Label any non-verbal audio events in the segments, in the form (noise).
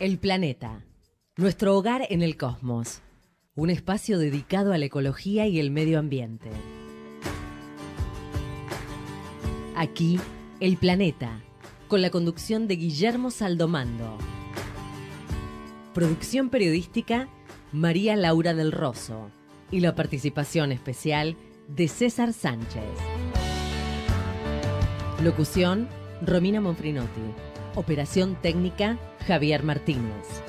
El planeta. Nuestro hogar en el cosmos. Un espacio dedicado a la ecología y el medio ambiente. Aquí, El planeta, con la conducción de Guillermo Saldomando. Producción periodística, María Laura del Rosso. Y la participación especial de César Sánchez. Locución, Romina Monfrinotti. Operación técnica, Javier Martínez.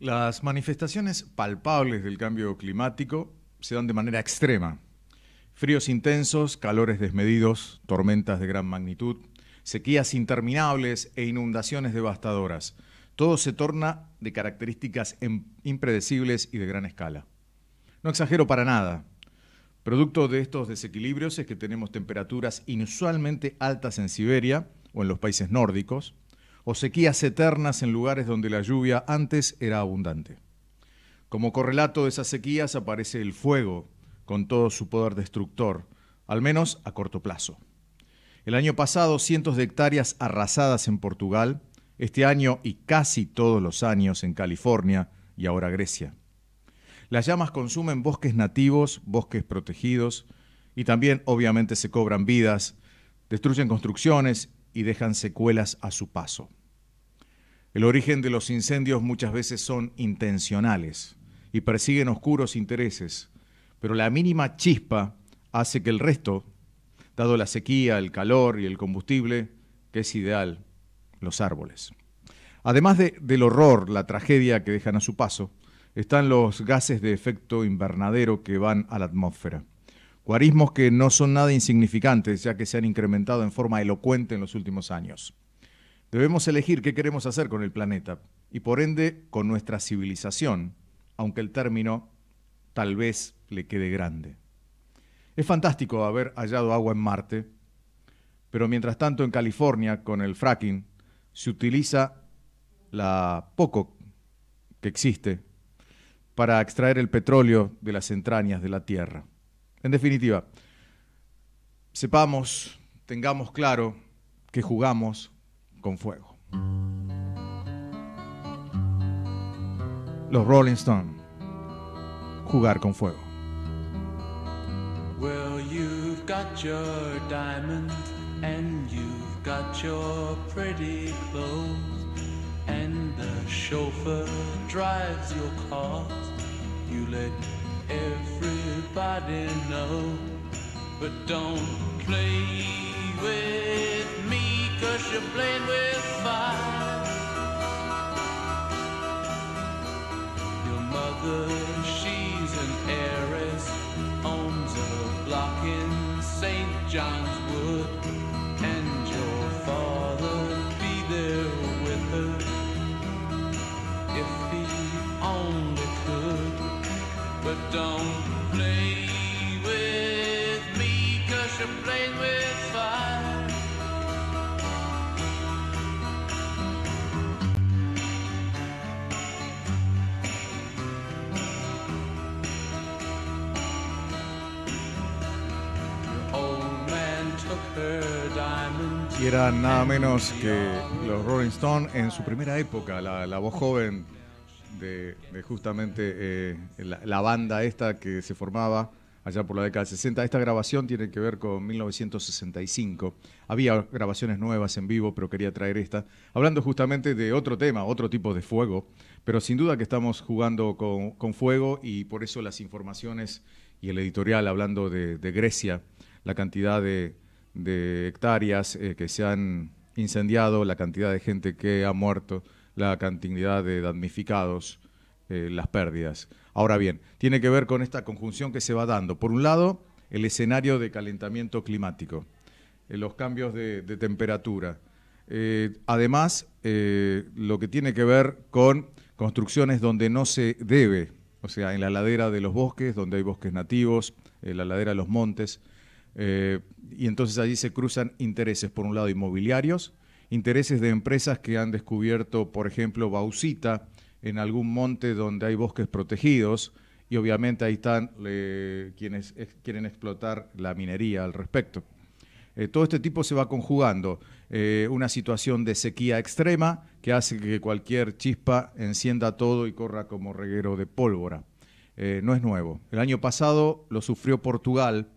Las manifestaciones palpables del cambio climático se dan de manera extrema. Fríos intensos, calores desmedidos, tormentas de gran magnitud, sequías interminables e inundaciones devastadoras. Todo se torna de características impredecibles y de gran escala. No exagero para nada. Producto de estos desequilibrios es que tenemos temperaturas inusualmente altas en Siberia o en los países nórdicos, o sequías eternas en lugares donde la lluvia antes era abundante. Como correlato de esas sequías aparece el fuego con todo su poder destructor, al menos a corto plazo. El año pasado cientos de hectáreas arrasadas en Portugal, este año y casi todos los años en California y ahora Grecia. Las llamas consumen bosques nativos, bosques protegidos y también obviamente se cobran vidas, destruyen construcciones y dejan secuelas a su paso. El origen de los incendios muchas veces son intencionales y persiguen oscuros intereses, pero la mínima chispa hace que el resto, dado la sequía, el calor y el combustible, que es ideal, los árboles. Además del horror, la tragedia que dejan a su paso, están los gases de efecto invernadero que van a la atmósfera. Guarismos que no son nada insignificantes, ya que se han incrementado en forma elocuente en los últimos años. Debemos elegir qué queremos hacer con el planeta y por ende con nuestra civilización, aunque el término tal vez le quede grande. Es fantástico haber hallado agua en Marte, pero mientras tanto en California con el fracking se utiliza la poco que existe para extraer el petróleo de las entrañas de la Tierra. En definitiva, sepamos, tengamos claro que jugamos con fuego. Los Rolling Stones. Jugar con fuego. Well, you've got your diamond and you've got your pretty clothes chauffeur drives your car. You let everybody know, but don't play with me cause you're playing with fire. Your mother, she's an heiress, owns a block in St. John's don't play with me cause you're playing with fire. Y eran nada menos que los Rolling Stones en su primera época, la, voz joven de, justamente eh, la, banda esta que se formaba allá por la década del 60. Esta grabación tiene que ver con 1965. Había grabaciones nuevas en vivo, pero quería traer esta, hablando justamente de otro tema, otro tipo de fuego, pero sin duda que estamos jugando con, fuego y por eso las informaciones y el editorial hablando de, Grecia, la cantidad de, hectáreas eh, que se han incendiado, la cantidad de gente que ha muerto, la cantidad de damnificados, eh, las pérdidas. Ahora bien, tiene que ver con esta conjunción que se va dando. Por un lado, el escenario de calentamiento climático, eh, los cambios de, temperatura. Eh, además, lo que tiene que ver con construcciones donde no se debe, o sea, en la ladera de los bosques, donde hay bosques nativos, en la ladera de los montes, y entonces allí se cruzan intereses, por un lado, inmobiliarios, intereses de empresas que han descubierto, por ejemplo, bauxita, en algún monte donde hay bosques protegidos y obviamente ahí están quienes quieren explotar la minería al respecto. Eh, todo este tipo se va conjugando. Eh, una situación de sequía extrema que hace que cualquier chispa encienda todo y corra como reguero de pólvora. Eh, no es nuevo. El año pasado lo sufrió Portugal,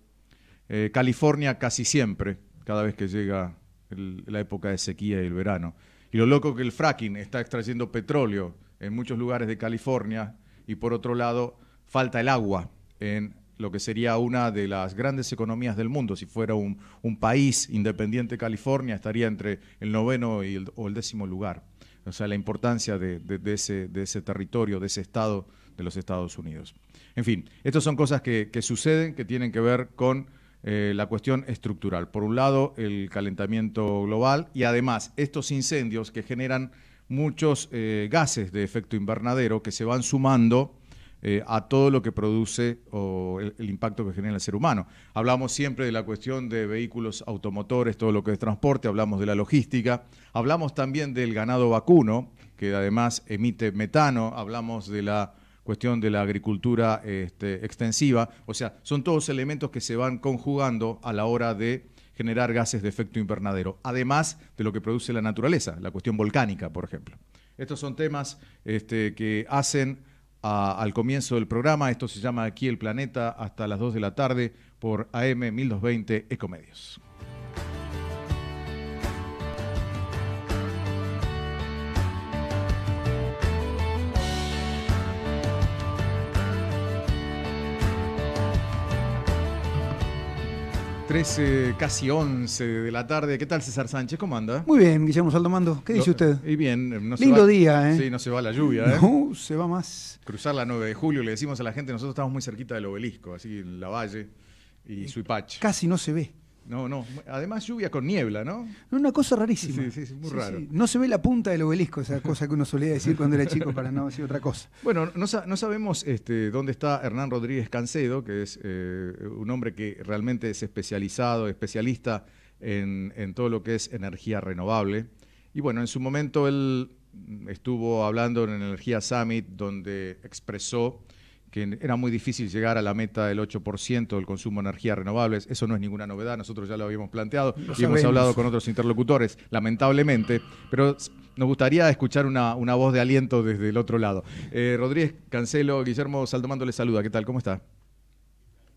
California casi siempre, cada vez que llega la época de sequía y el verano. Y lo loco que el fracking está extrayendo petróleo en muchos lugares de California y por otro lado falta el agua en lo que sería una de las grandes economías del mundo. Si fuera un, país independiente California, estaría entre el noveno y el, o el décimo lugar. O sea, la importancia de, ese, de, ese, territorio, de ese estado de los Estados Unidos. En fin, estas son cosas que, suceden, que tienen que ver con eh, la cuestión estructural. Por un lado, el calentamiento global y además estos incendios que generan muchos eh, gases de efecto invernadero que se van sumando eh, a todo lo que produce o el, impacto que genera el ser humano. Hablamos siempre de la cuestión de vehículos automotores, todo lo que es transporte, hablamos de la logística, hablamos también del ganado vacuno, que además emite metano, hablamos de la cuestión de la agricultura este, extensiva, o sea, son todos elementos que se van conjugando a la hora de generar gases de efecto invernadero, además de lo que produce la naturaleza, la cuestión volcánica, por ejemplo. Estos son temas este, que hacen al comienzo del programa. Esto se llama Aquí el Planeta hasta las 2 de la tarde por AM 1220 Ecomedios. 13, casi 11 de la tarde. ¿Qué tal, César Sánchez? ¿Cómo anda? Muy bien, Guillermo Saldomando. ¿Qué dice usted? Y bien. No Lindo día, ¿eh? Sí, no se va la lluvia, ¿eh? No, se va más. Cruzar la 9 de julio, le decimos a la gente, nosotros estamos muy cerquita del obelisco, así en la valle y Suipach. Casi no se ve. No, no. Además, lluvia con niebla, ¿no? Una cosa rarísima. Sí, sí, sí muy raro. No se ve la punta del obelisco, esa cosa que uno solía decir cuando era chico para no decir otra cosa. Bueno, no, sabemos este, dónde está Hernán Rodríguez Cancedo, que es eh, un hombre que realmente es especializado, especialista en, en todo lo que es energía renovable. Y bueno, en su momento él estuvo hablando en Energía Summit, donde expresó que era muy difícil llegar a la meta del 8% del consumo de energías renovables. Eso no es ninguna novedad, nosotros ya lo habíamos planteado y hemos hablado con otros interlocutores, lamentablemente, pero nos gustaría escuchar una, voz de aliento desde el otro lado. Eh, Rodríguez Cancelo, Guillermo Saldomando le saluda, ¿qué tal? ¿Cómo está?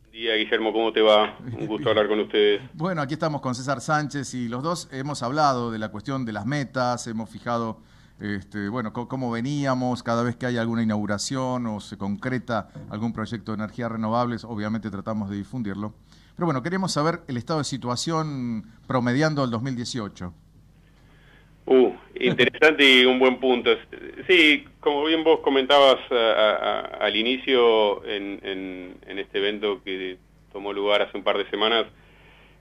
Buen día, Guillermo, ¿cómo te va? Un gusto (laughs) hablar con ustedes. Bueno, aquí estamos con César Sánchez y los dos hemos hablado de la cuestión de las metas, hemos fijado este, bueno, cómo veníamos, cada vez que hay alguna inauguración o se concreta algún proyecto de energías renovables, obviamente tratamos de difundirlo. Pero bueno, queríamos saber el estado de situación promediando el 2018. Uh, interesante y un buen punto. Sí, como bien vos comentabas al inicio en, este evento que tomó lugar hace un par de semanas,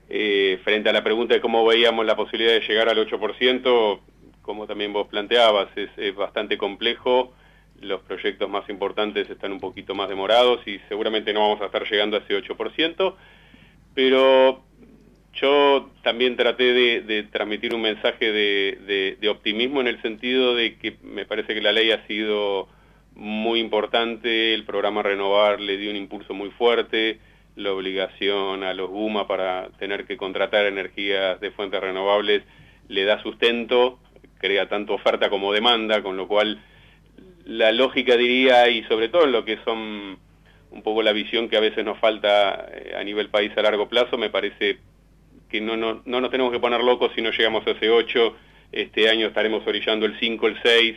eh, frente a la pregunta de cómo veíamos la posibilidad de llegar al 8%, como también vos planteabas, es, bastante complejo, los proyectos más importantes están un poquito más demorados y seguramente no vamos a estar llegando a ese 8%, pero yo también traté de, transmitir un mensaje de, optimismo en el sentido de que me parece que la ley ha sido muy importante, el programa Renovar le dio un impulso muy fuerte, la obligación a los GUMA para tener que contratar energías de fuentes renovables le da sustento crea tanto oferta como demanda, con lo cual la lógica diría, y sobre todo en lo que son un poco la visión que a veces nos falta eh, a nivel país a largo plazo, me parece que no, no, no nos tenemos que poner locos si no llegamos a ese 8, este año estaremos orillando el 5, el 6,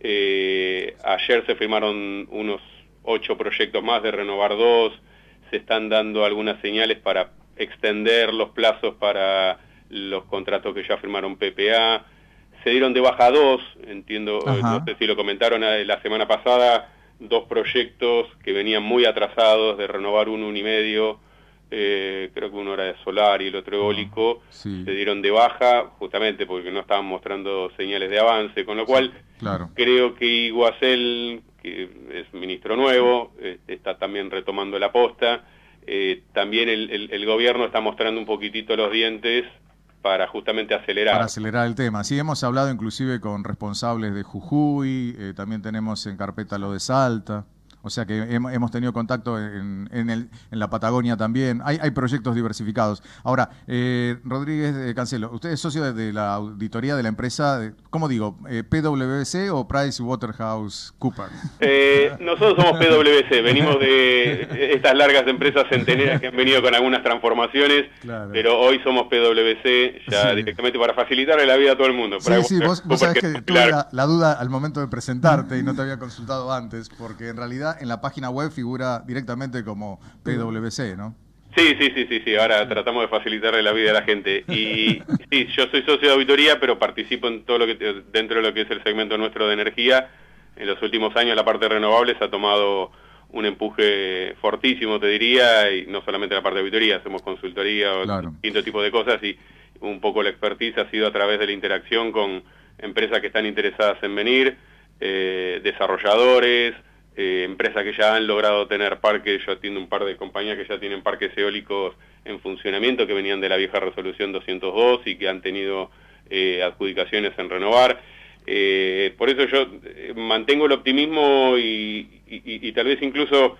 eh, ayer se firmaron unos 8 proyectos más de renovar 2, se están dando algunas señales para extender los plazos para los contratos que ya firmaron PPA, se dieron de baja dos, entiendo, eh, no sé si lo comentaron eh, la semana pasada, dos proyectos que venían muy atrasados de renovar uno, uno y medio, eh, creo que uno era de solar y el otro eólico, se dieron de baja justamente porque no estaban mostrando señales de avance, con lo cual creo que Iguacel, que es ministro nuevo, está también retomando la posta, también el gobierno está mostrando un poquitito los dientes para justamente acelerar. Para acelerar el tema. Sí, hemos hablado inclusive con responsables de Jujuy, eh, también tenemos en carpeta lo de Salta. O sea que hem- hemos tenido contacto en, en el- en la Patagonia también. Hay, hay proyectos diversificados. Ahora, eh, Rodríguez eh, Cancelo, usted es socio de, la auditoría de la empresa, de- ¿cómo digo? Eh, ¿PwC o PricewaterhouseCoopers? Eh, nosotros somos PwC, venimos de estas largas empresas centeneras que han venido con algunas transformaciones, Claro. pero hoy somos PwC ya Sí. directamente para facilitarle la vida a todo el mundo. Sí, sí, vos, vos sabés que tuve la, la duda al momento de presentarte y no te había consultado antes, porque en realidad en la página web figura directamente como PwC, ¿no? Sí, sí, sí, sí, sí, ahora tratamos de facilitarle la vida a la gente. Y (laughs) sí, yo soy socio de auditoría, pero participo en todo lo que dentro de lo que es el segmento nuestro de energía. En los últimos años la parte de renovables ha tomado un empuje fortísimo, te diría, y no solamente la parte de auditoría, hacemos consultoría o Claro. distintos tipos de cosas y un poco la expertise ha sido a través de la interacción con empresas que están interesadas en venir, eh, desarrolladores, eh, empresas que ya han logrado tener parques, yo atiendo un par de compañías que ya tienen parques eólicos en funcionamiento, que venían de la vieja resolución 202 y que han tenido eh, adjudicaciones en renovar. Eh, por eso yo mantengo el optimismo y, y- y- y tal vez incluso,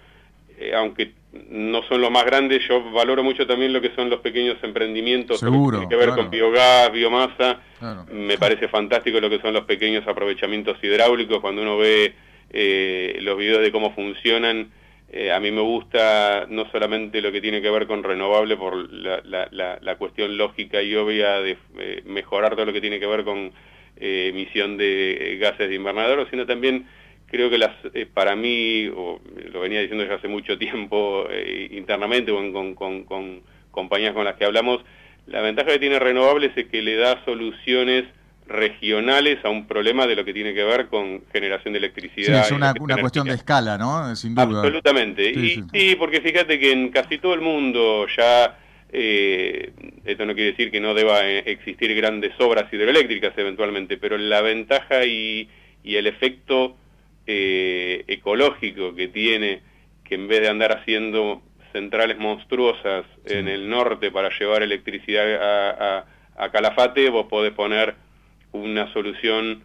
aunque no son los más grandes, yo valoro mucho también lo que son los pequeños emprendimientos, que Seguro, tiene que ver claro. con biogás, biomasa. Claro. Me parece fantástico lo que son los pequeños aprovechamientos hidráulicos, cuando uno ve eh, los videos de cómo funcionan. eh, a mí me gusta no solamente lo que tiene que ver con renovable por la, la- la- la cuestión lógica y obvia de eh, mejorar todo lo que tiene que ver con eh, emisión de gases de invernadero, sino también creo que las para mí, o lo venía diciendo ya hace mucho tiempo internamente o con- con compañías con las que hablamos, la ventaja que tiene renovables es que le da soluciones regionales a un problema de lo que tiene que ver con generación de Sí, electricidad. es una, cuestión de escala, ¿no? Sin duda. Absolutamente. Sí, y sí. sí. porque fíjate que en casi todo el mundo ya, eh, esto no quiere decir que no deba eh, existir grandes obras hidroeléctricas eventualmente, pero la ventaja y, y el efecto eh, ecológico que tiene, que en vez de andar haciendo centrales monstruosas en el norte para llevar electricidad a, a- a Calafate, vos podés poner una solución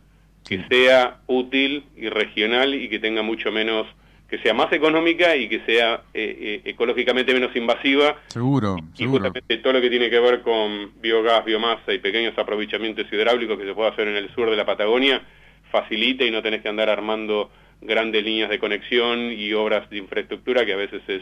que sea útil y regional y que tenga mucho menos, que sea más económica y que sea eh, eh, ecológicamente menos invasiva. Seguro, Y seguro. justamente todo lo que tiene que ver con biogás, biomasa y pequeños aprovechamientos hidráulicos que se puede hacer en el sur de la Patagonia, facilita y no tenés que andar armando grandes líneas de conexión y obras de infraestructura que a veces es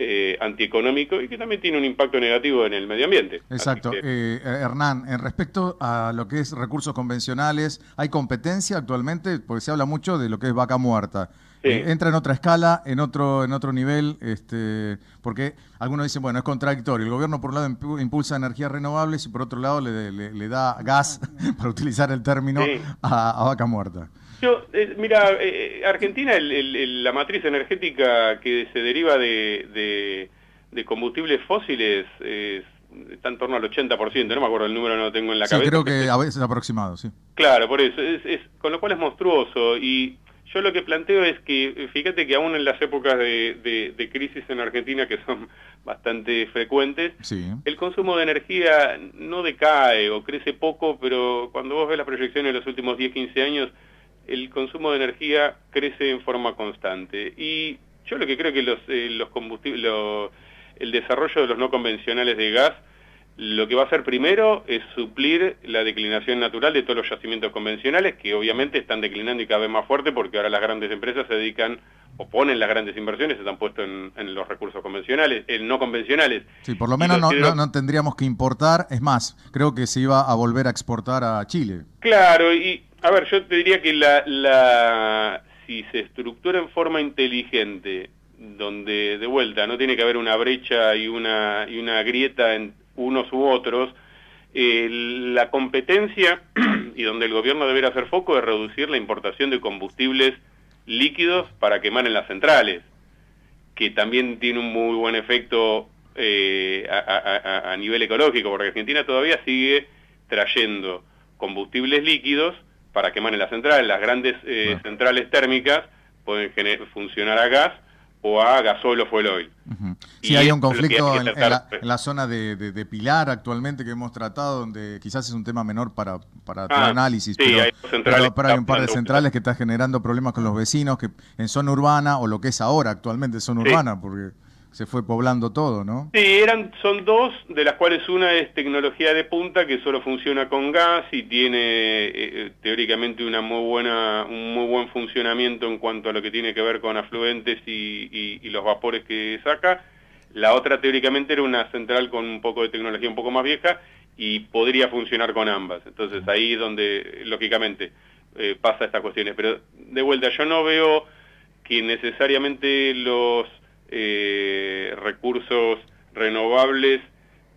eh, antieconómico y que también tiene un impacto negativo en el medio ambiente. Exacto. que- Eh, eh, Hernán, en respecto a lo que es recursos convencionales, ¿hay competencia actualmente? Porque se habla mucho de lo que es vaca muerta. Sí. Eh, entra en otra escala, en otro, en otro nivel, este, porque algunos dicen, bueno, es contradictorio. El gobierno por un lado impu- impulsa energías renovables y por otro lado le, le- le da gas, (laughs) para utilizar el término, Sí. a, a vaca muerta. Yo, eh, mira, eh, Argentina, el- el- el- la matriz energética que se deriva de, de- de combustibles fósiles es- está en torno al 80%, no me acuerdo el número, no lo tengo en la Sí, cabeza. creo que a veces aproximado, sí. Claro, por eso, es, es- con lo cual es monstruoso y yo lo que planteo es que, eh, fíjate que aún en las épocas de, de- de crisis en Argentina, que son (laughs) bastante frecuentes, Sí. el consumo de energía no decae o crece poco, pero cuando vos ves las proyecciones de los últimos 10, 15 años, el consumo de energía crece en forma constante. Y yo lo que creo que los, eh, los combustibles, lo- el desarrollo de los no convencionales de gas, lo que va a hacer primero es suplir la declinación natural de todos los yacimientos convencionales, que obviamente están declinando y cada vez más fuerte porque ahora las grandes empresas se dedican o ponen las grandes inversiones, se están puestos en, en los recursos convencionales, en no convencionales. Sí, por lo menos no, no- no tendríamos que importar. Es más, creo que se iba a volver a exportar a Chile. Claro, y a ver, yo te diría que la, la si se estructura en forma inteligente, donde de vuelta no tiene que haber una brecha y una, y una grieta en unos u otros, eh, la competencia (clears throat) y donde el gobierno deberá hacer foco es reducir la importación de combustibles líquidos para quemar en las centrales, que también tiene un muy buen efecto eh, a, a- a- a nivel ecológico, porque Argentina todavía sigue trayendo combustibles líquidos para quemar en las centrales. Las grandes eh, centrales térmicas pueden funcionar a gas o a gasol o fuel oil. Y Sí, hay un conflicto hay en, la, en la zona de, de- de Pilar actualmente que hemos tratado, donde quizás es un tema menor para, para tu Ah, análisis, sí, pero, hay dos centrales pero- pero hay un par de centrales que están generando problemas con los vecinos que en zona urbana, o lo que es ahora actualmente zona Sí. urbana, porque se fue poblando todo, ¿no? Sí, eran, son dos, de las cuales una es tecnología de punta que solo funciona con gas y tiene eh, eh, teóricamente una muy buena, un muy buen funcionamiento en cuanto a lo que tiene que ver con afluentes y, los vapores que saca. La otra teóricamente era una central con un poco de tecnología un poco más vieja y podría funcionar con ambas. Entonces ahí es donde, lógicamente, eh, pasa estas cuestiones. Pero de vuelta, yo no veo que necesariamente los eh, recursos renovables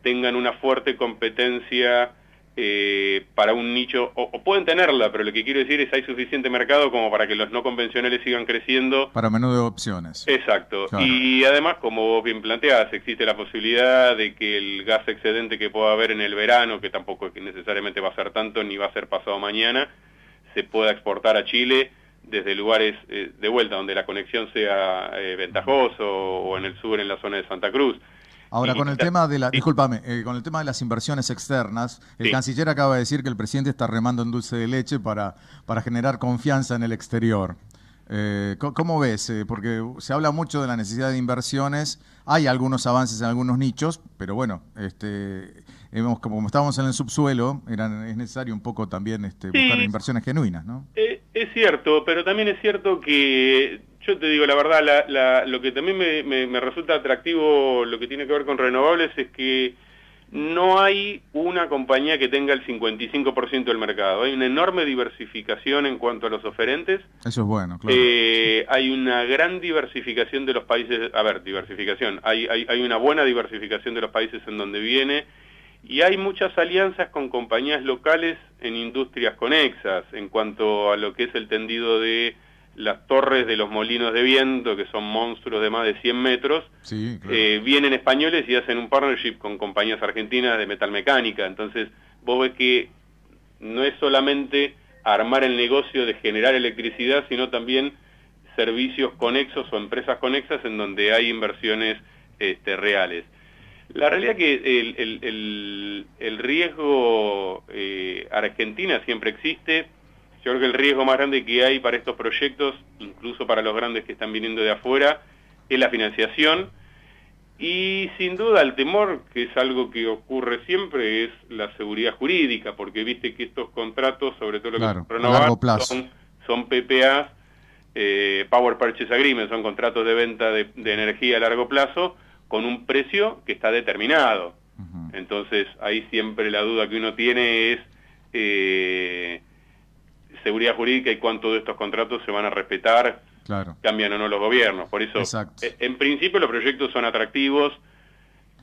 tengan una fuerte competencia eh, para un nicho, o, o pueden tenerla, pero lo que quiero decir es hay suficiente mercado como para que los no convencionales sigan creciendo. Para menú de opciones. Exacto. Claro. Y además, como vos bien planteás, existe la posibilidad de que el gas excedente que pueda haber en el verano, que tampoco es que necesariamente va a ser tanto ni va a ser pasado mañana, se pueda exportar a Chile desde lugares eh, de vuelta donde la conexión sea eh, ventajoso o en el sur en la zona de Santa Cruz. Ahora, Y- con el tema de la, discúlpame, eh, con el tema de las inversiones externas, el Sí. canciller acaba de decir que el presidente está remando en dulce de leche para, para generar confianza en el exterior. Eh, ¿Cómo ves? Eh, porque se habla mucho de la necesidad de inversiones, hay algunos avances en algunos nichos, pero bueno, este, hemos, como estábamos en el subsuelo, eran, es necesario un poco también este, Sí. buscar inversiones genuinas, ¿no? Es cierto, pero también es cierto que, yo te digo la verdad, la- la- lo que también me, me- me resulta atractivo, lo que tiene que ver con renovables, es que no hay una compañía que tenga el 55% del mercado. Hay una enorme diversificación en cuanto a los oferentes. Eso es bueno, claro. Eh, hay una gran diversificación de los países, a ver, diversificación, hay, hay, hay una buena diversificación de los países en donde viene y hay muchas alianzas con compañías locales en industrias conexas en cuanto a lo que es el tendido de las torres de los molinos de viento, que son monstruos de más de 100 metros, sí, claro. eh, vienen españoles y hacen un partnership con compañías argentinas de metalmecánica. Entonces, vos ves que no es solamente armar el negocio de generar electricidad, sino también servicios conexos o empresas conexas en donde hay inversiones este, reales. La realidad es que el, el- el- el riesgo eh, Argentina siempre existe. Yo creo que el riesgo más grande que hay para estos proyectos, incluso para los grandes que están viniendo de afuera, es la financiación. Y sin duda el temor, que es algo que ocurre siempre, es la seguridad jurídica, porque viste que estos contratos, sobre todo lo Claro, que largo plazo. son, son PPAs, eh, Power Purchase Agreement, son contratos de venta de, de energía a largo plazo, con un precio que está determinado. Entonces, ahí siempre la duda que uno tiene es eh, seguridad jurídica y cuánto de estos contratos se van a respetar, Claro. cambian o no los gobiernos. Por eso, Exacto. eh, en principio los proyectos son atractivos,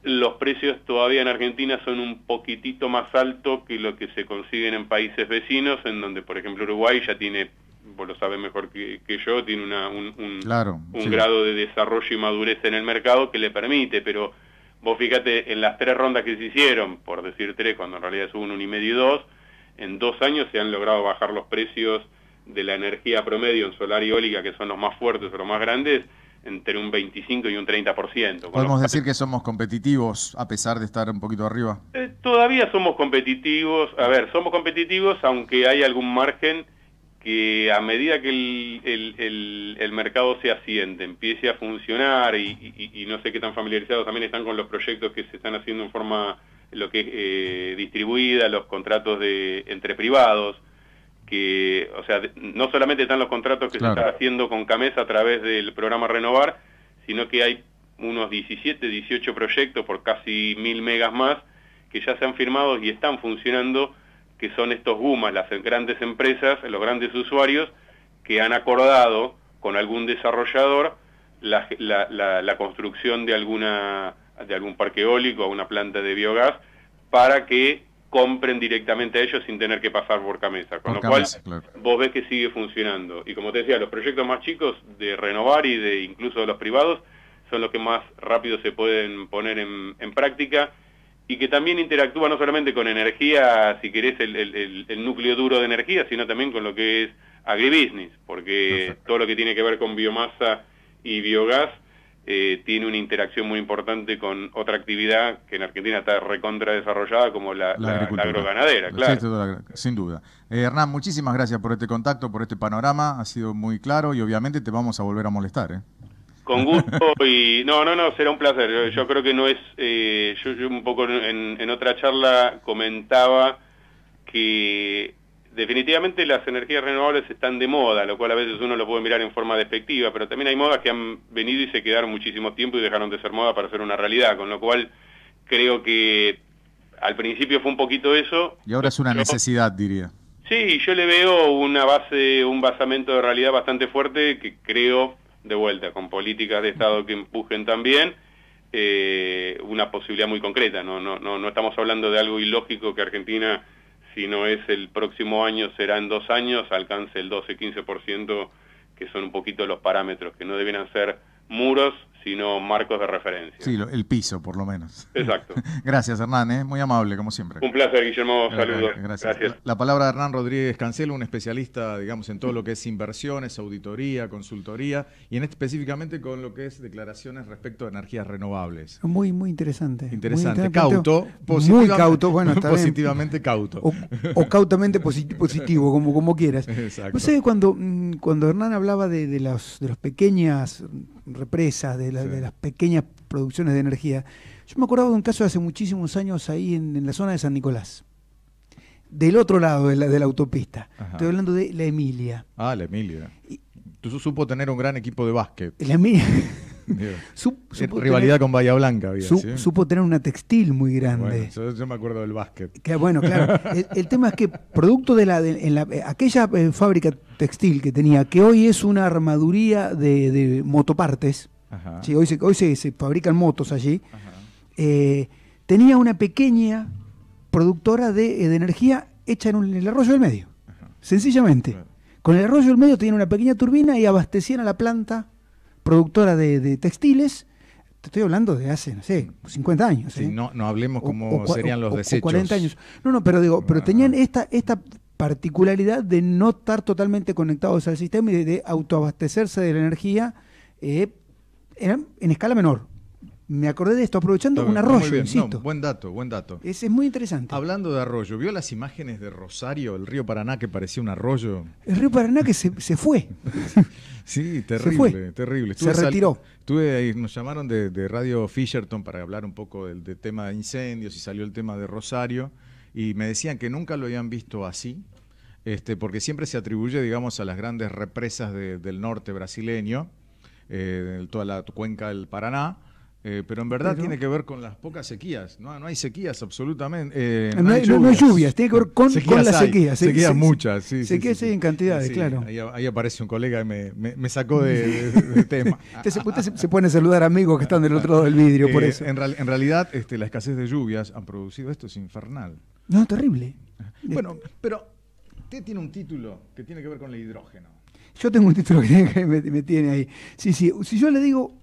los precios todavía en Argentina son un poquitito más altos que lo que se consiguen en países vecinos, en donde, por ejemplo, Uruguay ya tiene, vos lo sabes mejor que, que yo, tiene una, un, un- Claro, un sí. grado de desarrollo y madurez en el mercado que le permite, pero vos fíjate, en las tres rondas que se hicieron, por decir tres, cuando en realidad hubo un uno y medio y dos, en dos años se han logrado bajar los precios de la energía promedio en solar y eólica, que son los más fuertes o los más grandes, entre un 25 y un 30%. con lo Podemos decir que somos competitivos a pesar de estar un poquito arriba. eh, todavía somos competitivos, a ver, somos competitivos aunque hay algún margen que a medida que el, el- el- el mercado se asiente, empiece a funcionar y, y- y no sé qué tan familiarizados también están con los proyectos que se están haciendo en forma lo que es eh, distribuida, los contratos de entre privados, que, o sea, no solamente están los contratos que Claro. se están haciendo con Camesa a través del programa Renovar, sino que hay unos 17, 18 proyectos por casi mil megas más que ya se han firmado y están funcionando, que son estos GUMAS, las grandes empresas, los grandes usuarios, que han acordado con algún desarrollador la, la- la- la construcción de alguna de algún parque eólico o una planta de biogás para que compren directamente a ellos sin tener que pasar por Camesa. Con Por lo cual, claro. vos ves que sigue funcionando. Y como te decía, los proyectos más chicos de renovar y de incluso de los privados son los que más rápido se pueden poner en, en práctica y que también interactúa no solamente con energía, si querés, el, el- núcleo duro de energía, sino también con lo que es agribusiness, porque Perfecto. todo lo que tiene que ver con biomasa y biogás eh, tiene una interacción muy importante con otra actividad que en Argentina está recontra desarrollada como la, La la- la agricultura. agroganadera, claro. sin duda. Eh, Hernán, muchísimas gracias por este contacto, por este panorama. Ha sido muy claro y obviamente te vamos a volver a molestar. ¿eh? Con gusto (laughs) y no, no, no, será un placer. Yo, yo creo que no es, eh, yo, yo un poco en, en otra charla comentaba que definitivamente las energías renovables están de moda, lo cual a veces uno lo puede mirar en forma despectiva, pero también hay modas que han venido y se quedaron muchísimo tiempo y dejaron de ser moda para ser una realidad, con lo cual creo que al principio fue un poquito eso. Y ahora es una necesidad, diría. Sí, yo le veo una base, un basamento de realidad bastante fuerte que creo, de vuelta, con políticas de Estado que empujen también, eh, una posibilidad muy concreta. No, no, no, no estamos hablando de algo ilógico que Argentina, si no es el próximo año, será en dos años, alcance el 12-15%, que son un poquito los parámetros, que no debieran ser muros, sino marcos de referencia. Sí, lo- el piso, por lo menos. Exacto. (laughs) Gracias, Hernán, ¿eh? muy amable, como siempre. Un placer, Guillermo. Saludos. Gracias. Gracias. La, la palabra de Hernán Rodríguez Cancelo, un especialista, digamos, en todo lo que es inversiones, auditoría, consultoría y en específicamente con lo que es declaraciones respecto a energías renovables. Muy, muy interesante. Muy Interesante, cauto, Muy cauto, bueno, está bien. positivamente cauto. O, o cautamente posi- positivo, como, como quieras. Exacto. No sé, cuando, mm, cuando Hernán hablaba de, de, los, de las pequeñas represas, de, la- Sí. de las pequeñas producciones de energía, yo me acordaba de un caso de hace muchísimos años ahí en, en la zona de San Nicolás. Del otro lado de la, de la autopista. Ajá. Estoy hablando de la Emilia. Ah, la Emilia. Y- Tú supo tener un gran equipo de básquet. La Emilia (laughs) Digo, su- en supo rivalidad tener- con Bahía Blanca había. su- ¿sí? supo tener una textil muy grande. Bueno, yo, yo me acuerdo del básquet. Que, bueno, claro. (laughs) El, el tema es que producto de la, de- en la eh, aquella eh, fábrica textil que tenía, que hoy es una armaduría de, de motopartes, Ajá. sí, hoy, se, hoy se, se fabrican motos allí, eh, tenía una pequeña productora de, eh, de energía hecha en, un- en el arroyo del medio, sencillamente. Claro. Con el arroyo del medio tenían una pequeña turbina y abastecían a la planta productora de, de textiles. Te estoy hablando de hace, no sé, 50 años. Sí, ¿eh? no, no hablemos O- cómo o cua- serían los o- o desechos. 40 años. No, no, pero digo, pero tenían esta, esta particularidad de no estar totalmente conectados al sistema y de, de autoabastecerse de la energía eh, en, en escala menor. Me acordé de esto, aprovechando Está un bien, arroyo, bien. insisto. No, buen dato, buen dato. Ese es muy interesante. Hablando de arroyo, ¿vio las imágenes de Rosario, el río Paraná que parecía un arroyo? El río Paraná que se, se fue. (laughs) Sí, fue. terrible, terrible. Se retiró. Estuve ahí, nos llamaron de, de Radio Fisherton para hablar un poco del, del tema de incendios y salió el tema de Rosario y me decían que nunca lo habían visto así, este, porque siempre se atribuye, digamos, a las grandes represas de- del norte brasileño, eh, toda la cuenca del Paraná. eh, pero en verdad Pero- tiene que ver con las pocas sequías, no, no hay sequías absolutamente. eh, No hay- no- no hay lluvias, tiene que ver con- con las hay, sequías, Sequías muchas, sí. Sequías sí, hay sí. en cantidades, Sí, claro. Ahí, ahí aparece un colega y me, me- me sacó de, de- de tema. (laughs) Usted, se, usted se- se pone a saludar amigos que están del otro lado del vidrio, por Eh, eso. En realidad, este, la escasez de lluvias han producido esto, es infernal. No, terrible. Bueno, pero usted tiene un título que tiene que ver con el hidrógeno. Yo tengo un título (laughs) que me, me tiene ahí. Sí, sí. Si yo le digo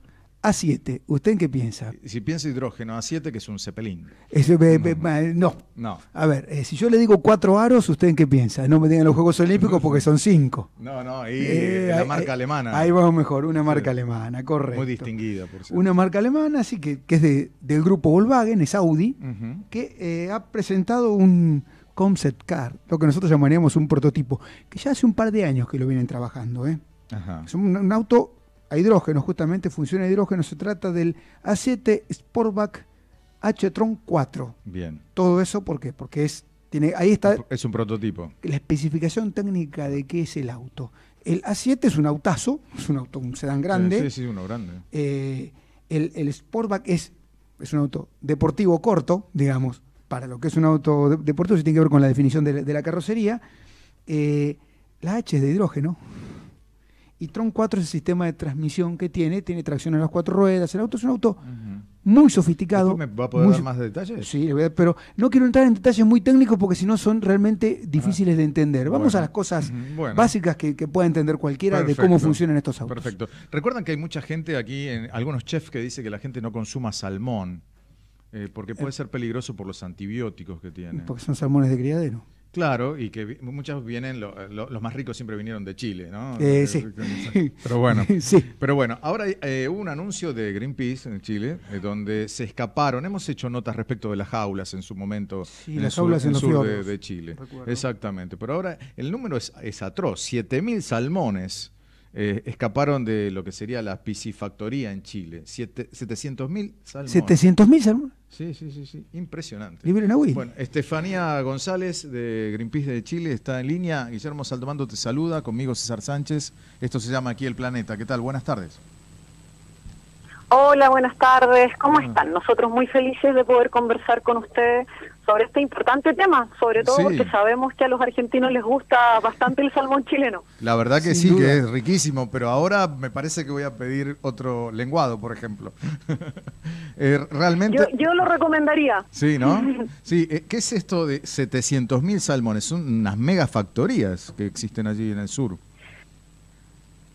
A7, ¿usted en qué piensa? Si piensa hidrógeno A7, que es un cepelín. Eh, eh, eh, no. No. A ver, eh, si yo le digo cuatro aros, ¿usted en qué piensa? No me digan los Juegos Olímpicos porque son cinco. No, no, ahí Eh, la marca alemana. Ahí vamos mejor, una marca alemana, correcto. Muy distinguida, por cierto. Una marca alemana, sí, que, que es de- del grupo Volkswagen, es Audi, que ha presentado un concept car, lo que nosotros llamaríamos un prototipo, que ya hace un par de años que lo vienen trabajando. ¿eh? Ajá. Es un, un auto a hidrógeno, justamente funciona a hidrógeno. Se trata del A7 Sportback H-Tron 4. Bien. Todo eso, ¿por qué? Porque es, tiene, ahí está Es un prototipo. la especificación técnica de qué es el auto. El A7 es un autazo, es un auto, un sedán grande. Sí, sí, uno grande. Eh, el, el Sportback es, es un auto deportivo corto, digamos, para lo que es un auto de- deportivo, si tiene que ver con la definición de, la- de la carrocería. Eh, la H es de hidrógeno. Y Tron 4 es el sistema de transmisión que tiene, tiene tracción en las cuatro ruedas. El auto es un auto muy sofisticado. ¿Después ¿Me va a poder muy dar más detalles? Sí, pero no quiero entrar en detalles muy técnicos porque si no son realmente difíciles de entender. Vamos Bueno. a las cosas bueno. básicas que, que pueda entender cualquiera de cómo funcionan estos autos. Perfecto. Recuerdan que hay mucha gente aquí, en, algunos chefs que dice que la gente no consuma salmón, eh, porque puede ser peligroso por los antibióticos que tiene. Porque son salmones de criadero. Claro, y que muchos vienen, lo- lo- los más ricos siempre vinieron de Chile, ¿no? Eh, sí. Pero bueno, (laughs) Sí. pero bueno, ahora eh, hubo un anuncio de Greenpeace en Chile, eh, donde se escaparon, hemos hecho notas respecto de las jaulas en su momento Sí, en el sur, jaulas en el los sur de, Chile. recuerdo. Exactamente, pero ahora el número es, es atroz, 7.000 salmones eh, escaparon de lo que sería la piscifactoría en Chile, Siete- 700.000 salmones. 700.000 salmones. Sí, sí, sí, sí, impresionante. Will. Bueno, Estefanía González de Greenpeace de Chile está en línea. Guillermo Saltomando te saluda, conmigo César Sánchez. Esto se llama Aquí el Planeta. ¿Qué tal? Buenas tardes. Hola, buenas tardes. ¿Cómo Ah. están? Nosotros muy felices de poder conversar con ustedes sobre este importante tema, sobre todo Sí. porque sabemos que a los argentinos les gusta bastante el salmón chileno. La verdad que Sin sí, duda. que es riquísimo, pero ahora me parece que voy a pedir otro lenguado, por ejemplo. (laughs) Eh, realmente... Yo, yo lo recomendaría. Sí, ¿no? (laughs) Sí, eh, ¿qué es esto de 700.000 salmones? Son unas megafactorías que existen allí en el sur.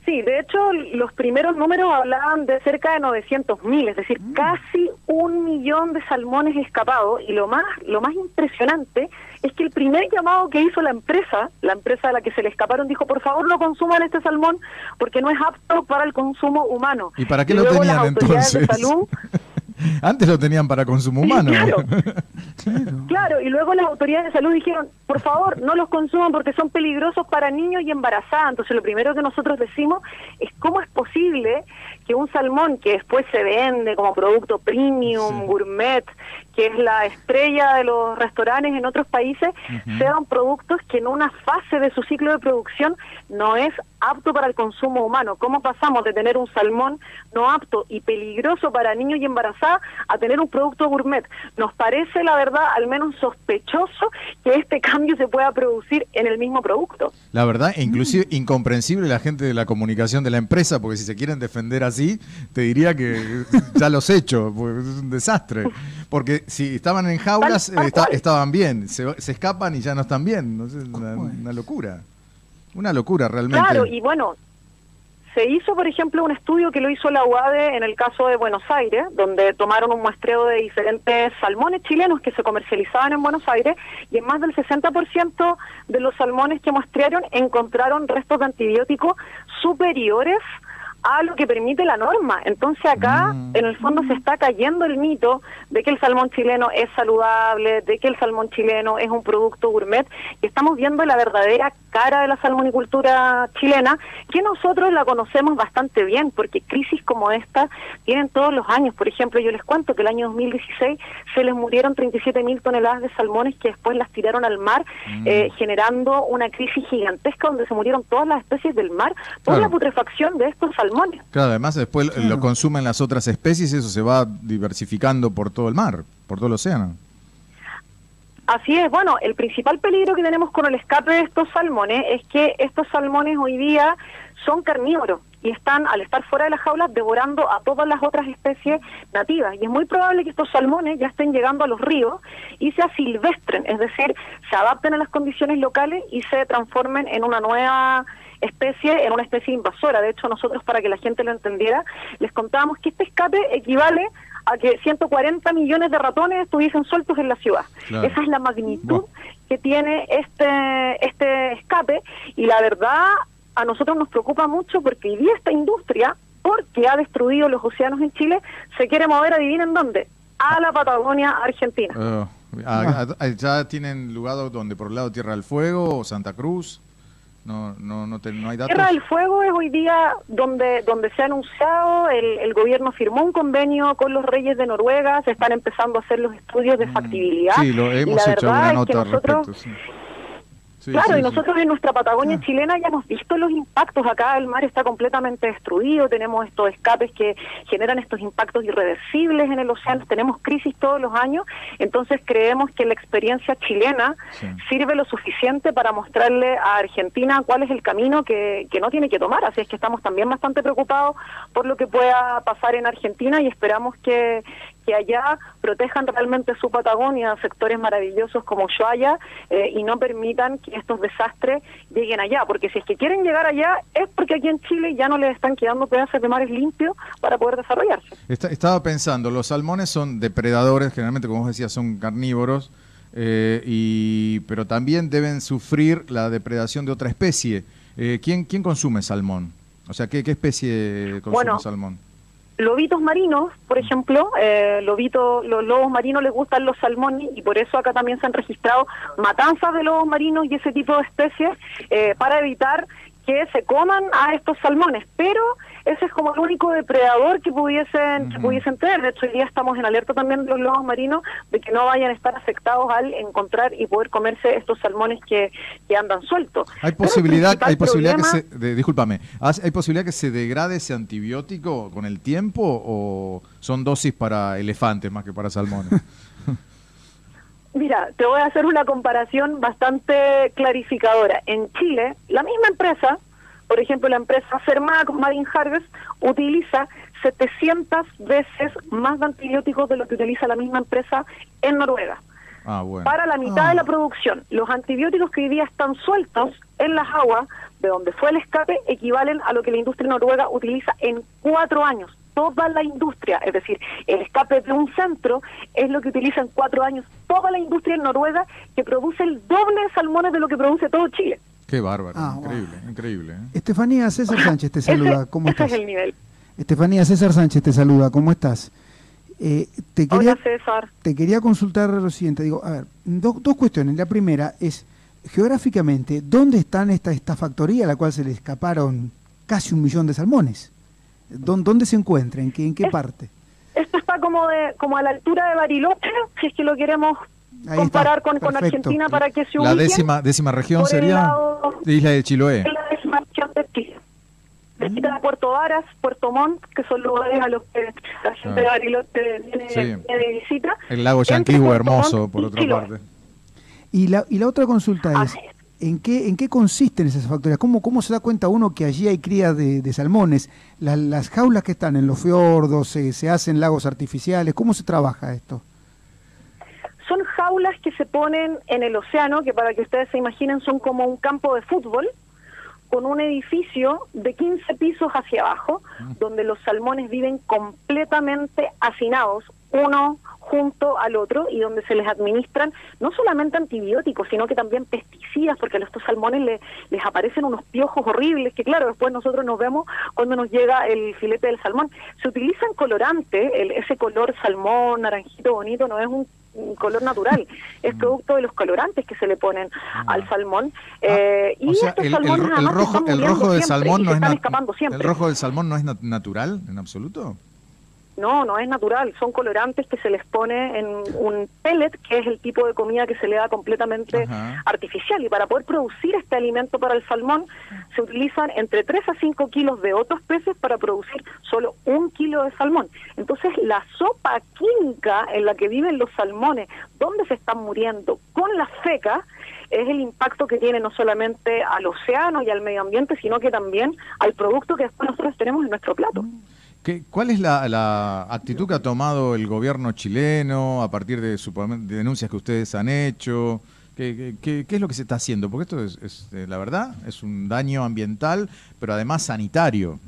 Sí, de hecho, los primeros números hablaban de cerca de 900.000, es decir, Mm. casi un millón de salmones escapados. Y lo más, lo más impresionante es que el primer llamado que hizo la empresa, la empresa a la que se le escaparon, dijo, por favor no consuman este salmón porque no es apto para el consumo humano. ¿Y para qué lo luego tenían las autoridades entonces? de salud (laughs) (laughs) Antes lo tenían para consumo humano. (laughs) Claro. Claro, y luego las autoridades de salud dijeron, por favor, no los consuman porque son peligrosos para niños y embarazadas. Entonces, lo primero que nosotros decimos es cómo es posible que un salmón que después se vende como producto premium, Sí. gourmet, que es la estrella de los restaurantes en otros países, sean productos que en una fase de su ciclo de producción no es apto para el consumo humano. ¿Cómo pasamos de tener un salmón no apto y peligroso para niños y embarazadas a tener un producto gourmet? Nos parece, la verdad, al menos sospechoso que este cambio se pueda producir en el mismo producto. La verdad, e inclusive incomprensible la gente de la comunicación de la empresa, porque si se quieren defender así, te diría que (laughs) ya los he hecho, porque es un desastre. Porque si estaban en jaulas, Tal- tal eh, estaban bien, se, se escapan y ya no están bien. No sé, una, ¿Cómo es? una locura. Una locura realmente. Claro, y bueno, se hizo, por ejemplo, un estudio que lo hizo la UADE en el caso de Buenos Aires, donde tomaron un muestreo de diferentes salmones chilenos que se comercializaban en Buenos Aires y en más del 60% de los salmones que muestrearon encontraron restos de antibióticos superiores a lo que permite la norma. Entonces acá, Mm. en el fondo, se está cayendo el mito de que el salmón chileno es saludable, de que el salmón chileno es un producto gourmet, y estamos viendo la verdadera cara de la salmonicultura chilena, que nosotros la conocemos bastante bien, porque crisis como esta tienen todos los años. Por ejemplo, yo les cuento que el año 2016 se les murieron 37 mil toneladas de salmones que después las tiraron al mar, Mm. eh, generando una crisis gigantesca donde se murieron todas las especies del mar por Claro. la putrefacción de estos salmones. Claro, además después lo- consumen las otras especies y eso se va diversificando por todo el mar, por todo el océano. Así es, bueno, el principal peligro que tenemos con el escape de estos salmones es que estos salmones hoy día son carnívoros y están, al estar fuera de las jaulas, devorando a todas las otras especies nativas. Y es muy probable que estos salmones ya estén llegando a los ríos y se asilvestren, es decir, se adapten a las condiciones locales y se transformen en una nueva especie, en una especie invasora. De hecho, nosotros, para que la gente lo entendiera, les contábamos que este escape equivale a que 140 millones de ratones estuviesen sueltos en la ciudad. Claro. Esa es la magnitud que tiene este, este escape y la verdad a nosotros nos preocupa mucho porque hoy día esta industria, porque ha destruido los océanos en Chile, se quiere mover, adivinen dónde, a la Patagonia Argentina. Ah, ah, ah, ¿Ya tienen lugar donde por el lado Tierra del Fuego o Santa Cruz? No, no, no, te- no hay datos. Tierra del Fuego es hoy día donde donde se ha anunciado, el, el gobierno firmó un convenio con los reyes de Noruega, se están empezando a hacer los estudios de factibilidad. Mm. Sí, lo y hemos la hecho verdad una es que nota al nosotros, respecto. sí. Sí, claro, sí, y sí. nosotros en nuestra Patagonia chilena ya hemos visto los impactos. Acá el mar está completamente destruido, tenemos estos escapes que generan estos impactos irreversibles en el océano, tenemos crisis todos los años. Entonces creemos que la experiencia chilena sirve lo suficiente para mostrarle a Argentina cuál es el camino que, que no tiene que tomar. Así es que estamos también bastante preocupados por lo que pueda pasar en Argentina y esperamos que, que allá protejan realmente su Patagonia, sectores maravillosos como Ushuaia, eh, y no permitan que estos desastres lleguen allá. Porque si es que quieren llegar allá es porque aquí en Chile ya no les están quedando pedazos de mares limpios para poder desarrollarse. Está- estaba pensando, los salmones son depredadores, generalmente, como vos decías, son carnívoros. eh, y, pero también deben sufrir la depredación de otra especie. Eh, ¿quién, ¿Quién consume salmón? O sea, ¿qué, qué especie consume Bueno, salmón? Lobitos marinos, por ejemplo, eh, lobito, los lobos marinos les gustan los salmones y por eso acá también se han registrado matanzas de lobos marinos y ese tipo de especies eh, para evitar que se coman a estos salmones, pero ese es como el único depredador que pudiesen que pudiesen tener. De hecho, hoy día estamos en alerta también de los lobos marinos de que no vayan a estar afectados al encontrar y poder comerse estos salmones que, que andan sueltos. ¿Hay posibilidad, hay posibilidad que problema- se, de- discúlpame, ¿has- ¿hay posibilidad que se degrade ese antibiótico con el tiempo o son dosis para elefantes más que para salmones? (laughs) Mira, te voy a hacer una comparación bastante clarificadora. En Chile, la misma empresa, por ejemplo, la empresa Fermac Marine Harvest, utiliza 700 veces más de antibióticos de lo que utiliza la misma empresa en Noruega. Ah, bueno. Para la mitad de la producción, los antibióticos que hoy día están sueltos en las aguas de donde fue el escape equivalen a lo que la industria noruega utiliza en cuatro años. Toda la industria, es decir, el escape de un centro es lo que utiliza en cuatro años toda la industria en Noruega que produce el doble de salmones de lo que produce todo Chile. Qué bárbaro, Ah, increíble, increíble. ¿eh? Estefanía César (laughs) Sánchez te saluda. ¿Cómo ese estás? es el nivel. Estefanía César Sánchez te saluda. ¿Cómo estás? Eh, te quería Hola César. te quería consultar lo siguiente. Digo, a ver, do- dos cuestiones. La primera es, geográficamente, ¿dónde están esta, esta factoría a la cual se le escaparon casi un millón de salmones? ¿Dó- ¿Dónde se encuentra? ¿En qué, en qué Es- parte? Esto está como de como a la altura de Bariloche, si es que lo queremos Ahí comparar está, con, con. Argentina para que se La ubiquen. décima, décima región sería lado- de Isla de Chiloé. la décima región de Chile. Puerto Varas, Puerto Montt, que son lugares a los que la gente de Ah. Bariloche viene, Sí. viene de visita. El lago Yanquihue hermoso, Montt por otra Chiloé. parte. Y la, y la otra consulta es, Así es. ¿En qué, ¿en qué consisten esas factorías? ¿Cómo, ¿Cómo se da cuenta uno que allí hay cría de, de salmones? La- las jaulas que están en los fiordos, se, se hacen lagos artificiales, ¿cómo se trabaja esto? Son jaulas que se ponen en el océano, que para que ustedes se imaginen son como un campo de fútbol, con un edificio de 15 pisos hacia abajo, donde los salmones viven completamente hacinados, uno junto al otro, y donde se les administran no solamente antibióticos, sino que también pesticidas, porque a estos salmones le- les aparecen unos piojos horribles, que claro, después nosotros nos vemos cuando nos llega el filete del salmón. Se utilizan colorantes, el- ese color salmón, naranjito bonito, no es un un color natural, es producto de los colorantes que se le ponen al salmón. Eh, y Ah, o sea, estos el, salmones el rojo, el rojo del salmón y no es están el rojo del salmón no es nat- natural en absoluto. No, no es natural, son colorantes que se les pone en un pellet, que es el tipo de comida que se le da completamente Ajá. artificial. Y para poder producir este alimento para el salmón, se utilizan entre 3 a 5 kilos de otros peces para producir solo un kilo de salmón. Entonces, la sopa química en la que viven los salmones, donde se están muriendo con las fecas, es el impacto que tiene no solamente al océano y al medio ambiente, sino que también al producto que después nosotros tenemos en nuestro plato. ¿Qué- ¿Cuál es la, actitud que ha tomado el gobierno chileno a partir de, de denuncias que ustedes han hecho? ¿Qué, qué- qué- qué es lo que se está haciendo? Porque esto es, es, eh, la verdad, es un daño ambiental, pero además sanitario.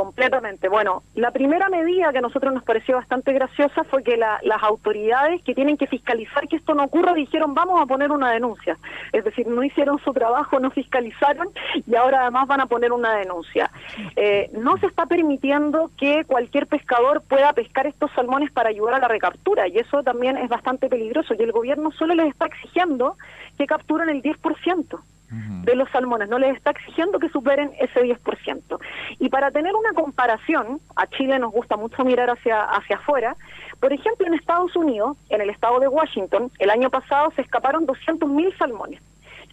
Completamente. Bueno, la primera medida que a nosotros nos pareció bastante graciosa fue que la- las autoridades que tienen que fiscalizar que esto no ocurra dijeron vamos a poner una denuncia. Es decir, no hicieron su trabajo, no fiscalizaron y ahora además van a poner una denuncia. Eh, no se está permitiendo que cualquier pescador pueda pescar estos salmones para ayudar a la recaptura y eso también es bastante peligroso y el gobierno solo les está exigiendo que capturen el 10% de los salmones, no les está exigiendo que superen ese 10%. Y para tener una comparación, a Chile nos gusta mucho mirar hacia, hacia afuera, por ejemplo, en Estados Unidos, en el estado de Washington, el año pasado se escaparon 200.000 salmones.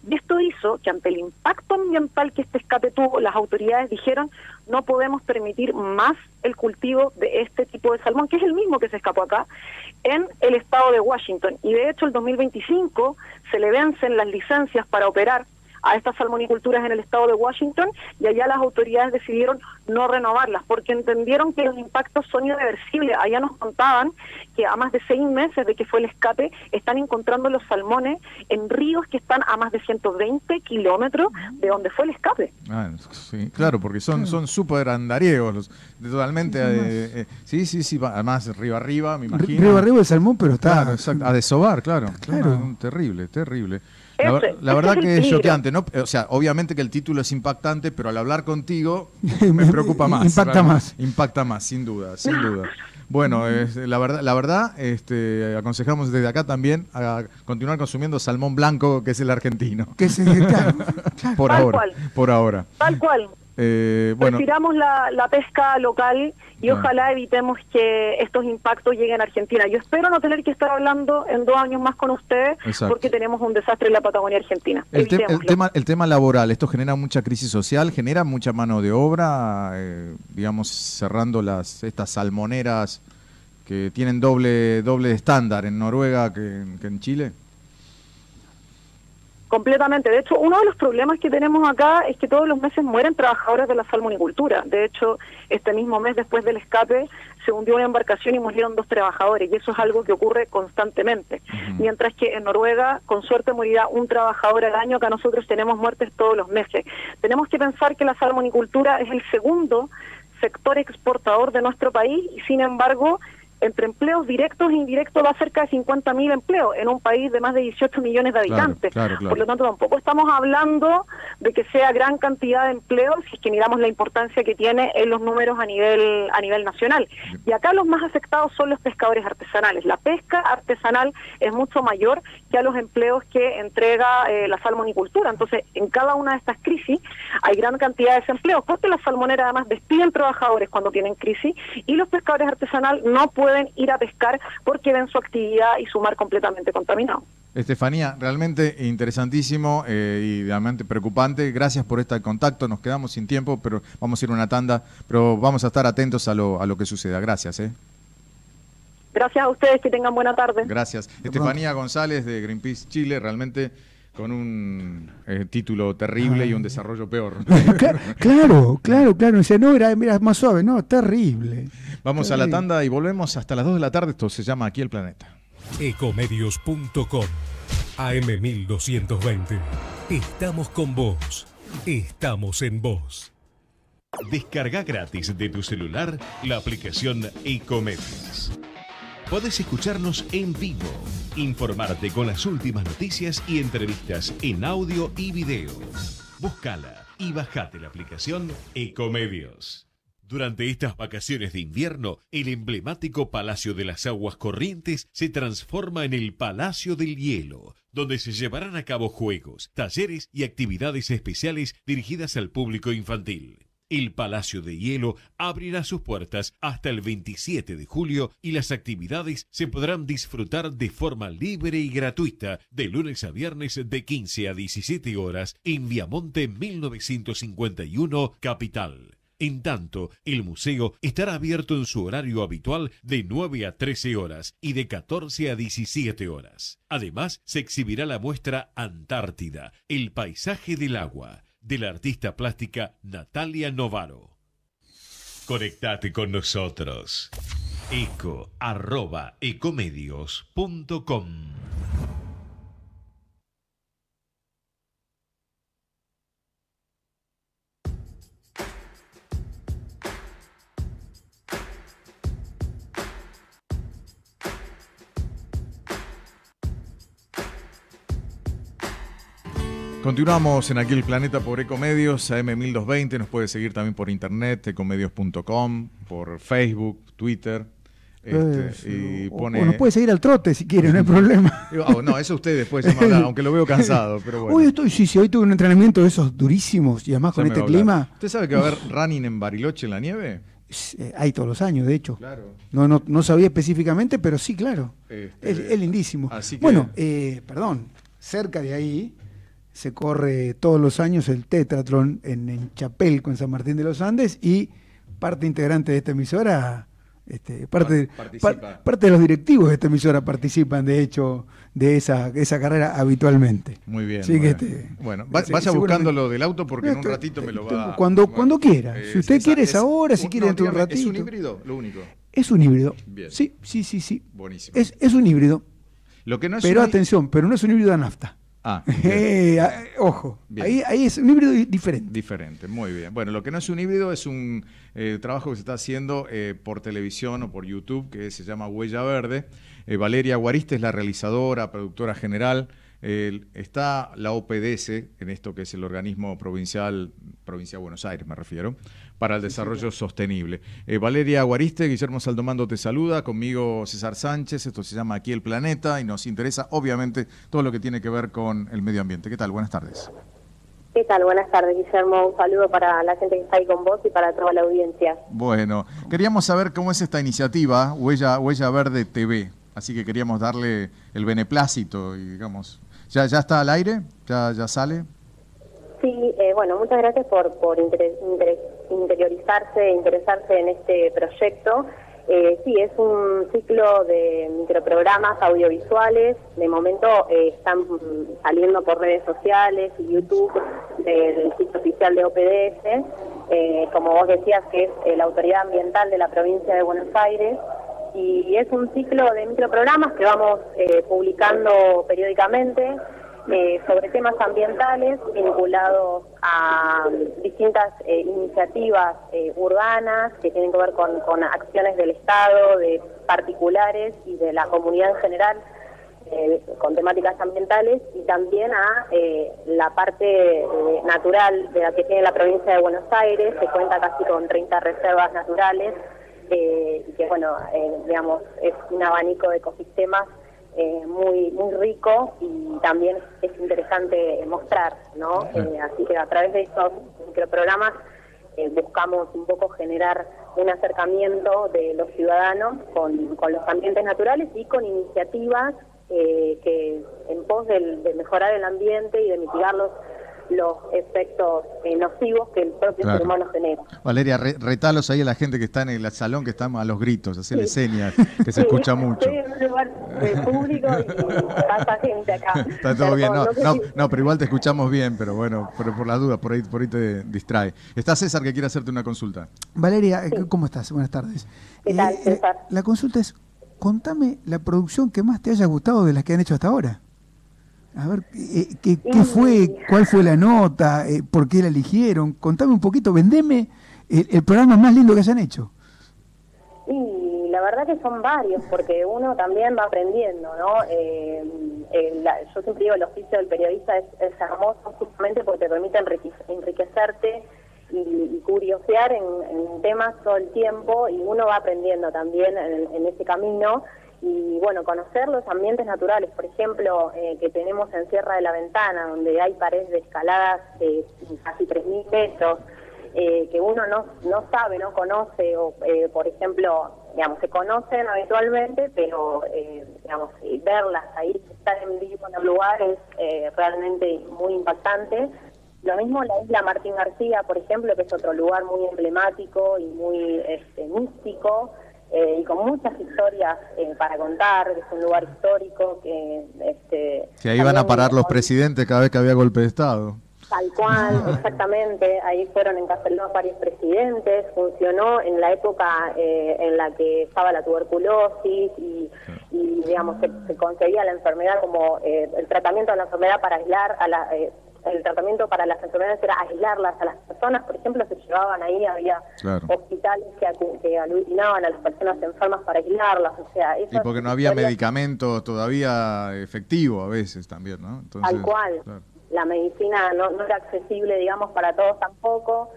Y esto hizo que ante el impacto ambiental que este escape tuvo, las autoridades dijeron no podemos permitir más el cultivo de este tipo de salmón, que es el mismo que se escapó acá, en el estado de Washington. Y de hecho el 2025 se le vencen las licencias para operar a estas salmoniculturas en el estado de Washington y allá las autoridades decidieron no renovarlas porque entendieron que los impactos son irreversibles. Allá nos contaban que a más de seis meses de que fue el escape están encontrando los salmones en ríos que están a más de 120 kilómetros de donde fue el escape. Ah, sí, claro, porque son son súper andariegos, los, totalmente... eh, eh, sí, sí, sí, además río arriba, me imagino. Río arriba el salmón, pero está. Claro, exacto, a desovar, claro. Claro. Terrible, terrible. La, verdad es que es choqueante, ¿no? O sea, obviamente que el título es impactante, pero al hablar contigo (laughs) me preocupa más. Impacta realmente. más. Impacta más, sin duda, sin duda. Bueno, es- la verdad, la verdad este, aconsejamos desde acá también a continuar consumiendo salmón blanco, que es el argentino. Que se, claro, (laughs) claro. Por Tal ahora, cual. por ahora. Tal cual. Eh, bueno, Retiramos la, la pesca local y Ah. ojalá evitemos que estos impactos lleguen a Argentina. Yo espero no tener que estar hablando en dos años más con ustedes Exacto. porque tenemos un desastre en la Patagonia Argentina. El, te- el Evitémoslo. tema, el tema laboral, ¿esto genera mucha crisis social? ¿Genera mucha mano de obra? eh, digamos, cerrando las estas salmoneras que tienen doble doble estándar en Noruega que, que en Chile. Completamente. De hecho, uno de los problemas que tenemos acá es que todos los meses mueren trabajadores de la salmonicultura. De hecho, este mismo mes después del escape se hundió una embarcación y murieron dos trabajadores y eso es algo que ocurre constantemente. Mientras que en Noruega, con suerte, morirá un trabajador al año, acá nosotros tenemos muertes todos los meses. Tenemos que pensar que la salmonicultura es el segundo sector exportador de nuestro país y, sin embargo, entre empleos directos e indirectos da cerca de 50.000 empleos en un país de más de 18 millones de Claro, habitantes. claro, claro. Por lo tanto, tampoco estamos hablando de que sea gran cantidad de empleos si es que miramos la importancia que tiene en los números a nivel a nivel nacional. Y acá los más afectados son los pescadores artesanales. La pesca artesanal es mucho mayor que a los empleos que entrega eh, la salmonicultura. Entonces, en cada una de estas crisis hay gran cantidad de desempleos, porque las salmoneras además despiden trabajadores cuando tienen crisis y los pescadores artesanales no pueden ir a pescar porque ven su actividad y su mar completamente contaminado. Estefanía, realmente interesantísimo eh, y realmente preocupante. Gracias por este contacto. Nos quedamos sin tiempo, pero vamos a ir a una tanda, pero vamos a estar atentos a lo, a lo que suceda. Gracias. ¿eh? Gracias a ustedes, que tengan buena tarde. Gracias. Estefanía González de Greenpeace Chile, realmente con un eh, título terrible y un desarrollo peor. (laughs) Cla- Claro, claro, claro. Dice, no, era, era más suave. No, terrible. Vamos a la tanda y volvemos hasta las 2 de la tarde. Esto se llama Aquí el Planeta. Ecomedios.com AM1220. Estamos con vos. Estamos en vos. Descarga gratis de tu celular la aplicación Ecomedios. Podés escucharnos en vivo, informarte con las últimas noticias y entrevistas en audio y video. Búscala y bajate la aplicación Ecomedios. Durante estas vacaciones de invierno, el emblemático Palacio de las Aguas Corrientes se transforma en el Palacio del Hielo, donde se llevarán a cabo juegos, talleres y actividades especiales dirigidas al público infantil. El Palacio de Hielo abrirá sus puertas hasta el 27 de julio y las actividades se podrán disfrutar de forma libre y gratuita de lunes a viernes de 15 a 17 horas en Viamonte 1951, Capital. En tanto, el museo estará abierto en su horario habitual de 9 a 13 horas y de 14 a 17 horas. Además, se exhibirá la muestra Antártida, el paisaje del agua, de la artista plástica Natalia Novaro. Conectate con nosotros. eco arroba ecomedios.com Continuamos en Aquí el Planeta por Ecomedios, AM1220. Nos puede seguir también por internet, ecomedios.com, por Facebook, Twitter. este, Eh, y o- pone. o nos puede seguir al trote si quiere, no hay problema. Ah, (laughs) no, eso usted después ya me habla, aunque lo veo cansado, (laughs) pero bueno. Hoy estoy, sí, sí, hoy tuve un entrenamiento de esos durísimos y además Ya con este hablar. clima. ¿Usted sabe que va a haber running en Bariloche en la nieve? eh, hay todos los años, de hecho. Claro. No, no, no sabía específicamente, pero sí, claro. Este, es, es lindísimo. así que- Bueno, eh, perdón, cerca de ahí se corre todos los años el Tetratron en, en Chapelco, en San Martín de los Andes, y parte integrante de esta emisora Este, parte, par- parte de los directivos de esta emisora participan, de hecho, de esa, esa carrera habitualmente. Muy bien. Así muy que, bien. este, bueno, va- sí, vaya seguramente- buscando lo del auto porque en un Esto- ratito me lo esto- va. cuando- cuando quiera. Si usted quiere es ahora, si un- quiere dentro de un dígame, ¿Es un ratito. híbrido? Lo único. Es un híbrido. Bien. Sí, sí, sí, sí. Buenísimo. Es, es un híbrido. Lo que no es pero un atención, pero no es un híbrido a nafta. Ah, (laughs) Eh, ah, ojo, Bien. ahí, ahí es un híbrido di- diferente. Diferente, muy bien. Bueno, lo que no es un híbrido es un eh, trabajo que se está haciendo eh, por televisión o por YouTube que se llama Huella Verde. Eh, Valeria Guariste es la realizadora, productora general. Eh, está la OPDS, en esto que es el organismo provincial, provincia de Buenos Aires me refiero, para el desarrollo sostenible. Eh, Valeria Guariste, Guillermo Saldomando te saluda, conmigo César Sánchez, esto se llama Aquí el Planeta y nos interesa obviamente todo lo que tiene que ver con el medio ambiente. ¿Qué tal? Buenas tardes. ¿Qué tal? Buenas tardes, Guillermo. Un saludo para la gente que está ahí con vos y para toda la audiencia. Bueno, queríamos saber cómo es esta iniciativa, Huella, Huella Verde TV. Así que queríamos darle el beneplácito y digamos, ¿ya, ya está al aire? ¿Ya, ya sale? Sí, eh, bueno, muchas gracias por, por inter- inter- interiorizarse, interesarse en este proyecto. Eh, sí, es un ciclo de microprogramas audiovisuales. De momento eh, están saliendo por redes sociales y YouTube del sitio oficial de OPDS. Eh, como vos decías, que es eh, la autoridad ambiental de la provincia de Buenos Aires. Y es un ciclo de microprogramas que vamos eh, publicando periódicamente eh, sobre temas ambientales vinculados a distintas eh, iniciativas eh, urbanas que tienen que ver con, con acciones del Estado, de particulares y de la comunidad en general eh, con temáticas ambientales y también a eh, la parte eh, natural de la que tiene la provincia de Buenos Aires, que cuenta casi con 30 reservas naturales y que bueno, digamos, es un abanico de ecosistemas eh, muy muy rico y también es interesante mostrar, ¿no? Eh, así que a través de estos microprogramas eh, buscamos un poco generar un acercamiento de los ciudadanos con, con los ambientes naturales y con iniciativas eh, que en pos del- de mejorar el ambiente y de mitigar los, los efectos eh, nocivos que el propio Claro. ser humano genera. Valeria, re- retalos ahí a la gente que está en el salón, que está a los gritos, hacerle Sí. señas, que se Sí, escucha mucho. Estoy en un lugar público y pasa gente acá. (laughs) Está todo bien, no, sé no, si- no, pero igual te escuchamos bien, pero bueno, pero por las dudas, por ahí, por ahí te distrae. Está César que quiere hacerte una consulta. Valeria, eh, ¿cómo estás? Buenas tardes. ¿Qué tal, Eh, eh, César? la consulta es, contame la producción que más te haya gustado de las que han hecho hasta ahora. A ver, eh, ¿qué, qué Y- fue? ¿Cuál fue la nota? Eh, ¿Por qué la eligieron? Contame un poquito, vendeme el, el programa más lindo que hayan hecho. Y la verdad que son varios, porque uno también va aprendiendo, ¿no? Eh, eh, la- yo siempre digo, el oficio del periodista es, es hermoso justamente porque te permite enrique- enriquecerte y, y curiosear en, en temas todo el tiempo y uno va aprendiendo también en, en ese camino. Y bueno, conocer los ambientes naturales, por ejemplo, eh, que tenemos en Sierra de la Ventana, donde hay paredes de escaladas de casi 3.000 metros, eh, que uno no, no sabe, no conoce, o eh, por ejemplo, digamos, se conocen habitualmente, pero eh, digamos, verlas ahí, estar en vivo en el lugar es eh, realmente muy impactante. Lo mismo la isla Martín García, por ejemplo, que es otro lugar muy emblemático y muy este, místico, eh, y con muchas historias eh, para contar, que es un lugar histórico que... Este, Que ahí van a parar los presidentes cada vez que había golpe de Estado. Tal cual, (laughs) exactamente. Ahí fueron encarcelados varios presidentes. Funcionó en la época eh, en la que estaba la tuberculosis y, y, digamos, se, se concebía la enfermedad como eh, el tratamiento de la enfermedad para aislar a la. El tratamiento para las enfermedades era aislarlas a las personas, por ejemplo, se llevaban ahí, había Claro. hospitales que, que aglutinaban a las personas enfermas para aislarlas, o sea, Y esas porque no había medicamento todavía efectivo a veces también, ¿no? Entonces, Tal cual. claro. La medicina no, no era accesible, digamos, para todos tampoco.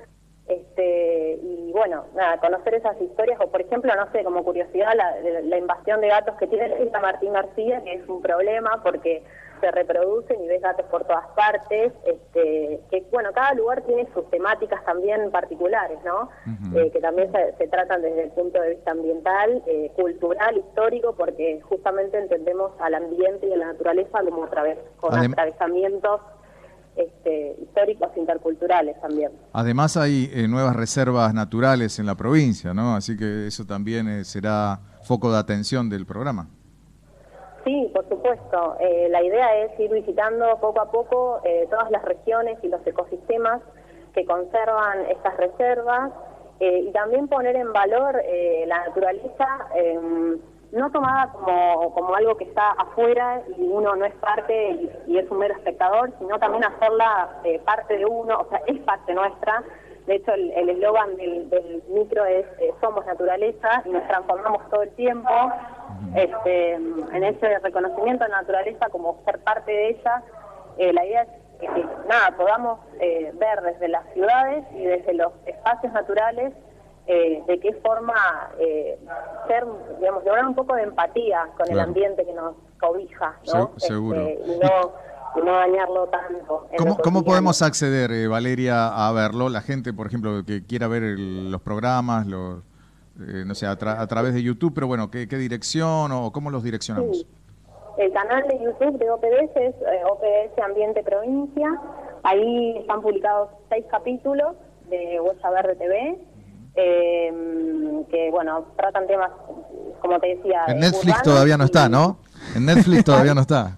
Este, y bueno, nada, conocer esas historias, o por ejemplo, no sé, como curiosidad, la, la invasión de gatos que tiene Martín García, que es un problema porque se reproducen y ves gatos por todas partes. Este, que bueno, cada lugar tiene sus temáticas también particulares, ¿no? Eh, que también se, se tratan desde el punto de vista ambiental, eh, cultural, histórico, porque justamente entendemos al ambiente y a la naturaleza como través, con Adem- atravesamientos este, históricos interculturales también. Además hay eh, nuevas reservas naturales en la provincia, ¿no? Así que eso también eh, será foco de atención del programa. Sí, por supuesto. Eh, la idea es ir visitando poco a poco eh, todas las regiones y los ecosistemas que conservan estas reservas eh, y también poner en valor eh, la naturaleza em, no tomada como, como algo que está afuera y uno no es parte y, y es un mero espectador, sino también hacerla eh, parte de uno, o sea, es parte nuestra. De hecho, el eslogan del, del micro es eh, Somos naturaleza y nos transformamos todo el tiempo. Este, en ese reconocimiento de la naturaleza como ser parte de ella, eh, la idea es que, nada, podamos eh, ver desde las ciudades y desde los espacios naturales eh, de qué forma eh, ser, digamos, lograr un poco de empatía con el ambiente que nos cobija, ¿no? Se- seguro. Este, y no no dañarlo tanto. ¿Cómo, podemos acceder, eh, Valeria, a verlo? La gente, por ejemplo, que quiera ver el- los programas, los, eh, no sé, a, tra- a través de YouTube, pero bueno, ¿qué, qué dirección o cómo los direccionamos? Sí. El canal de YouTube de OPDS es eh, OPDS Ambiente Provincia. Ahí están publicados seis capítulos de Huella Verde TV, eh, que, bueno, tratan temas, como te decía... En Netflix urbanos todavía no está, ¿no? En Netflix (laughs) todavía no está.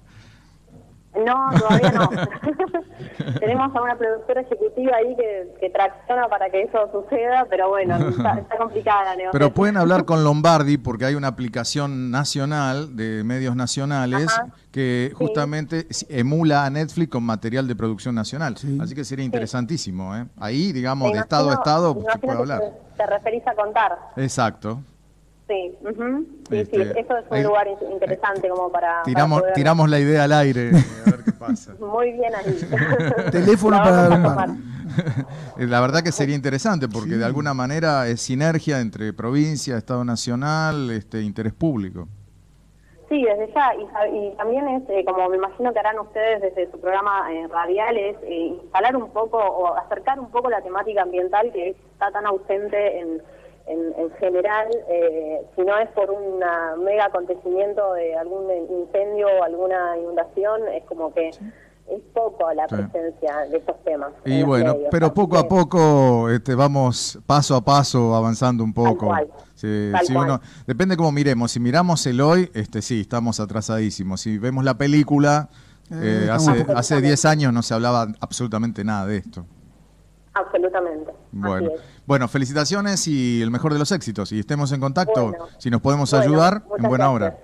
No, todavía no. (laughs) Tenemos a una productora ejecutiva ahí que, que tracciona para que eso suceda, pero bueno, está, (laughs) está complicada la negociación. Pero pueden hablar con Lombardi porque hay una aplicación nacional de medios nacionales Ajá. que Sí. justamente emula a Netflix con material de producción nacional. Así que sería interesantísimo. ¿eh? Ahí, digamos, de estado a estado se puede hablar. Te, te referís a contar. Exacto. Sí, ujú. sí, Este, sí, eso es un ahí- lugar in- interesante como para... para Tiramos, poder- tiramos la idea al aire. A ver qué pasa. (laughs) Muy bien ahí. (laughs) Teléfono La para. Eh, (laughs) La verdad que sería interesante porque de alguna manera es sinergia entre provincia, Estado Nacional, este interés público. Sí, desde ya. Y también es, eh, como me imagino que harán ustedes desde su programa eh, radial, es eh, instalar un poco o acercar un poco la temática ambiental que está tan ausente en, en, en general, eh, si no es por un mega acontecimiento de algún incendio o alguna inundación, es como que es poco la Sí. presencia de estos temas. Y bueno, medios. pero poco a poco este, vamos paso a paso avanzando un poco. cual. Sí, Tal si cual. uno- depende cómo miremos. Si miramos el hoy, este, sí, estamos atrasadísimos. Si vemos la película, Eh, eh, hace, hace 10 años no se hablaba absolutamente nada de esto. Absolutamente. Bueno, Así es. Bueno, felicitaciones y el mejor de los éxitos. Y estemos en contacto. Bueno. si nos podemos Bueno, ayudar, en buena gracias. hora.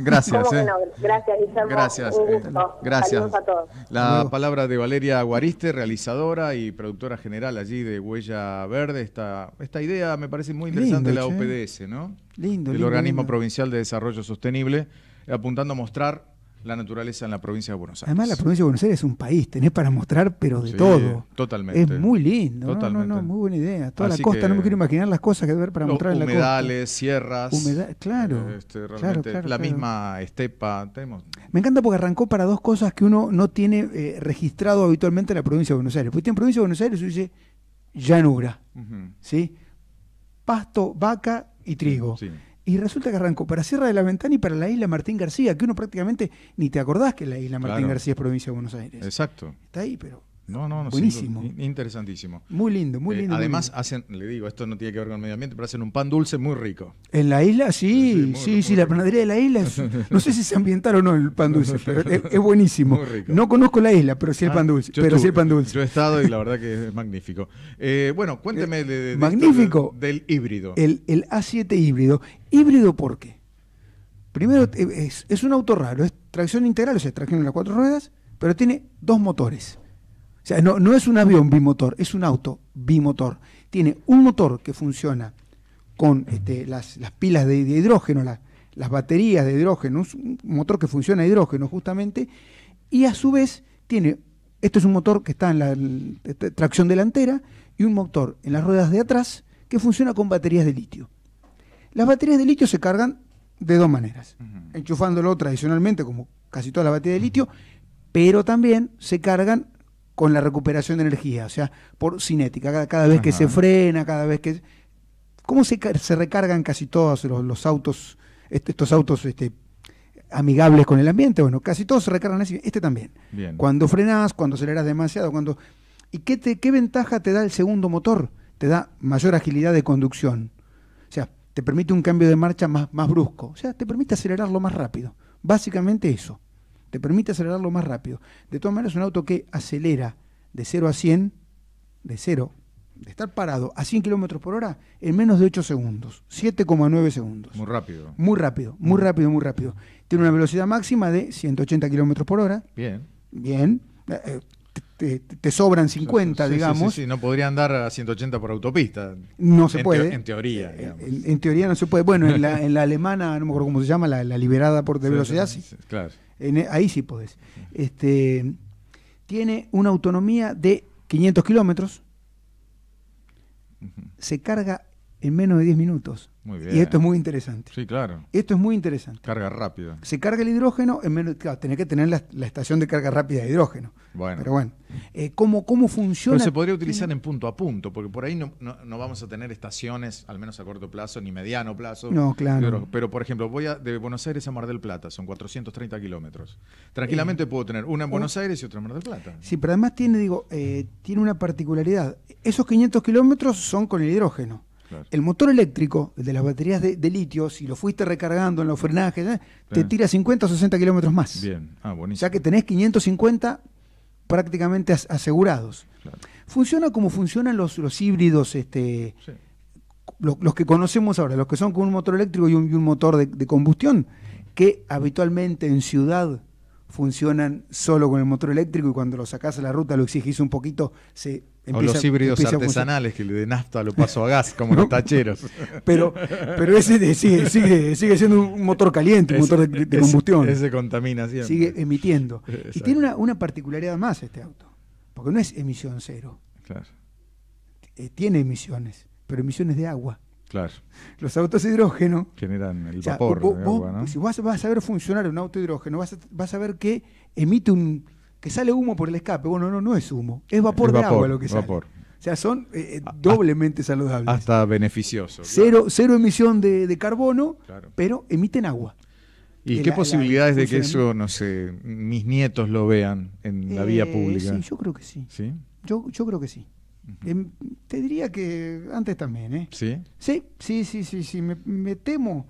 (laughs) gracias. ¿Cómo que eh. no? Gracias, Guillermo. Gracias. Un eh, gusto. Gracias. Saludos a todos. La palabra de Valeria Guariste, realizadora y productora general allí de Huella Verde. Esta, esta idea me parece muy interesante, Lindo, la. OPDS, ¿no? Lindo, El lindo, Organismo lindo. Provincial de Desarrollo Sostenible, apuntando a mostrar la naturaleza en la provincia de Buenos Aires. Además, la provincia de Buenos Aires es un país, tenés para mostrar, pero de Sí, todo. totalmente. Es muy lindo. No, Totalmente. No, no, muy buena idea. Toda Así la costa, no me quiero imaginar las cosas que debe haber para mostrar en la costa. humedales, sierras. Humedad- claro, este, claro, claro, la claro. misma estepa. Tenemos, Me encanta porque arrancó para dos cosas que uno no tiene eh, registrado habitualmente en la provincia de Buenos Aires. Porque en provincia de Buenos Aires uno dice llanura. ¿sí? Pasto, vaca y trigo. Sí. Y resulta que arrancó para Sierra de la Ventana y para la isla Martín García, que uno prácticamente ni te acordás que la isla Martín Claro. García es provincia de Buenos Aires. Exacto. Está ahí, pero No, no, no. Buenísimo. Interesantísimo. muy lindo, muy Eh, lindo. muy además, lindo. hacen, le digo, esto no tiene que ver con el medio ambiente, pero hacen un pan dulce muy rico. En la isla, sí, Sí, muy- sí, muy sí, la panadería de la isla, es- no sé si es ambiental o no el pan dulce, pero es, es buenísimo. Muy rico. No conozco la isla, pero sí el Ah, pan dulce, pero sí el pan dulce. Yo he estado y la verdad que es magnífico. Eh, bueno, cuénteme de, de- de magnífico. de- del híbrido. El, el A7 híbrido. ¿Híbrido por qué? Primero, eh, es, es un auto raro, es tracción integral, o sea, tracción en las cuatro ruedas, pero tiene dos motores. O sea, no, no es un avión bimotor, es un auto bimotor. Tiene un motor que funciona con este, las, las pilas de, de hidrógeno, la- las baterías de hidrógeno, un motor que funciona a hidrógeno justamente, y a su vez tiene, esto es un motor que está en la este, tracción delantera y un motor en las ruedas de atrás que funciona con baterías de litio. Las baterías de litio se cargan de dos maneras, enchufándolo tradicionalmente como casi toda la batería de litio, pero también se cargan con la recuperación de energía, o sea, por cinética, cada, cada vez que se frena, cada vez que... ¿Cómo se, car- se recargan casi todos los, los autos, est- estos autos este, amigables con el ambiente. Bueno, casi todos se recargan así. Este también. Bien. Cuando frenás, cuando aceleras demasiado, cuando... ¿Y qué, te, qué ventaja te da el segundo motor? Te da mayor agilidad de conducción. O sea, te permite un cambio de marcha más, más brusco. O sea, te permite acelerarlo más rápido. Básicamente eso. Te permite acelerarlo más rápido. De todas maneras, es un auto que acelera de 0 a 100, de 0, de estar parado a 100 kilómetros por hora en menos de 8 segundos. 7,9 segundos. Muy rápido. Muy rápido, muy rápido, muy rápido. Tiene una velocidad máxima de 180 kilómetros por hora. Bien. Bien. Eh, eh, te, sobran 50, Sí, sí, digamos. Sí, sí, no podría andar a 180 por autopista. No se En puede. teo- en teoría, digamos. En, en teoría no se puede. Bueno, en la, (laughs) en la alemana, no me acuerdo cómo se llama, la, la liberada por de velocidad, sí, Claro. En- e, ahí sí podés. Este, tiene una autonomía de 500 kilómetros. Se carga en menos de 10 minutos. Muy bien. Y esto es muy interesante. Sí, claro. Esto es muy interesante. Carga rápido. Se carga el hidrógeno en menos. Claro, tenés que tener la, la estación de carga rápida de hidrógeno. Bueno. Pero bueno, eh, ¿cómo, ¿cómo funciona? Pero se podría utilizar en punto a punto, porque por ahí no, no- no vamos a tener estaciones, al menos a corto plazo, ni mediano plazo. No, claro. Pero, pero, por ejemplo, voy a, de Buenos Aires a Mar del Plata, son 430 kilómetros. Tranquilamente puedo tener una en Buenos Aires y otra en Mar del Plata. Sí, pero además tiene, digo, eh, tiene una particularidad. Esos 500 kilómetros son con el hidrógeno. Claro. El motor eléctrico, el de las baterías de, de litio, si lo fuiste recargando en los frenajes, ¿eh? te tira 50 o 60 kilómetros más. Bien. Ah, O buenísimo. sea que tenés 550 prácticamente as- asegurados. Claro. Funciona como funcionan los, los híbridos, este, Sí. los, que conocemos ahora, los que son con un motor eléctrico y un, y un motor de, de combustión, que habitualmente en ciudad funcionan solo con el motor eléctrico y cuando lo sacás a la ruta lo exigís un poquito, se O los híbridos artesanales que le de nafta lo paso a gas, como los tacheros. (laughs) Pero, pero ese de- sigue, sigue, sigue siendo un motor caliente, un Ese- motor de, de ese- combustión. Ese contamina siempre. sigue emitiendo. (laughs) Y tiene una, una particularidad más este auto, porque no es emisión cero, Claro, eh, tiene emisiones, pero emisiones de agua. claro. Los autos de hidrógeno, Generan el o sea, vapor vos- de vos, agua, ¿no? si vas, vas a ver funcionar un auto de hidrógeno, vas a, vas a ver que emite un, que sale humo por el escape. Bueno, no, no es humo, es vapor Es de agua lo que sale. vapor. O sea, son eh, eh, doblemente saludables. Hasta beneficioso. claro. Cero, cero emisión de, de carbono, Claro. pero emiten agua. ¿Y que qué la- posibilidades la de que eso, no sé, mis nietos lo vean en la vía Eh, pública? Sí, yo creo que sí. ¿Sí? Yo, yo creo que sí. Em, te diría que antes también, ¿eh? ¿Sí? Sí, sí, sí, sí, sí. Me, me temo,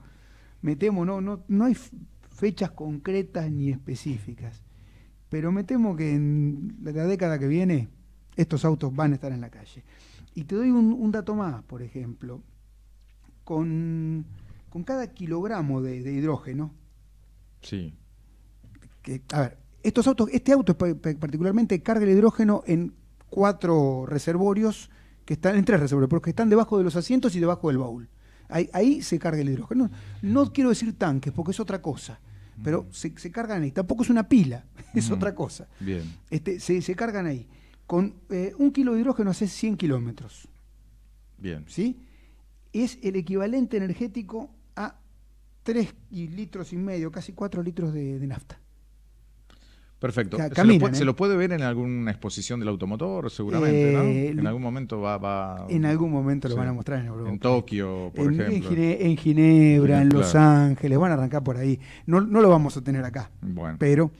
me temo, no, no, no hay fechas concretas ni específicas. Pero me temo que en la década que viene estos autos van a estar en la calle. Y te doy un, un dato más, por ejemplo. Con, con cada kilogramo de, de hidrógeno, Sí. que, a ver, estos autos, este auto pa- pa- particularmente carga el hidrógeno en cuatro reservorios que están, en tres reservorios, pero que están debajo de los asientos y debajo del baúl. Ahí, ahí se carga el hidrógeno. No, no quiero decir tanques, porque es otra cosa, pero se, se cargan ahí. Tampoco es una pila, (laughs) es otra cosa. Bien. Este, se, se cargan ahí. Con eh, un kilo de hidrógeno hace 100 kilómetros, Bien. ¿sí? Es el equivalente energético a 3 litros y medio, casi 4 litros de, de nafta. Perfecto. ¿Se, lo caminan, puede, ¿eh? se lo puede ver en alguna exposición del automotor, seguramente, Eh, ¿no? En algún momento va... va En algún momento lo Sí. van a mostrar en Europa. En Tokio, por en, en ejemplo. Gine- en Ginebra, en. Los Ángeles, van a arrancar por ahí. No, no lo vamos a tener acá, Bueno. pero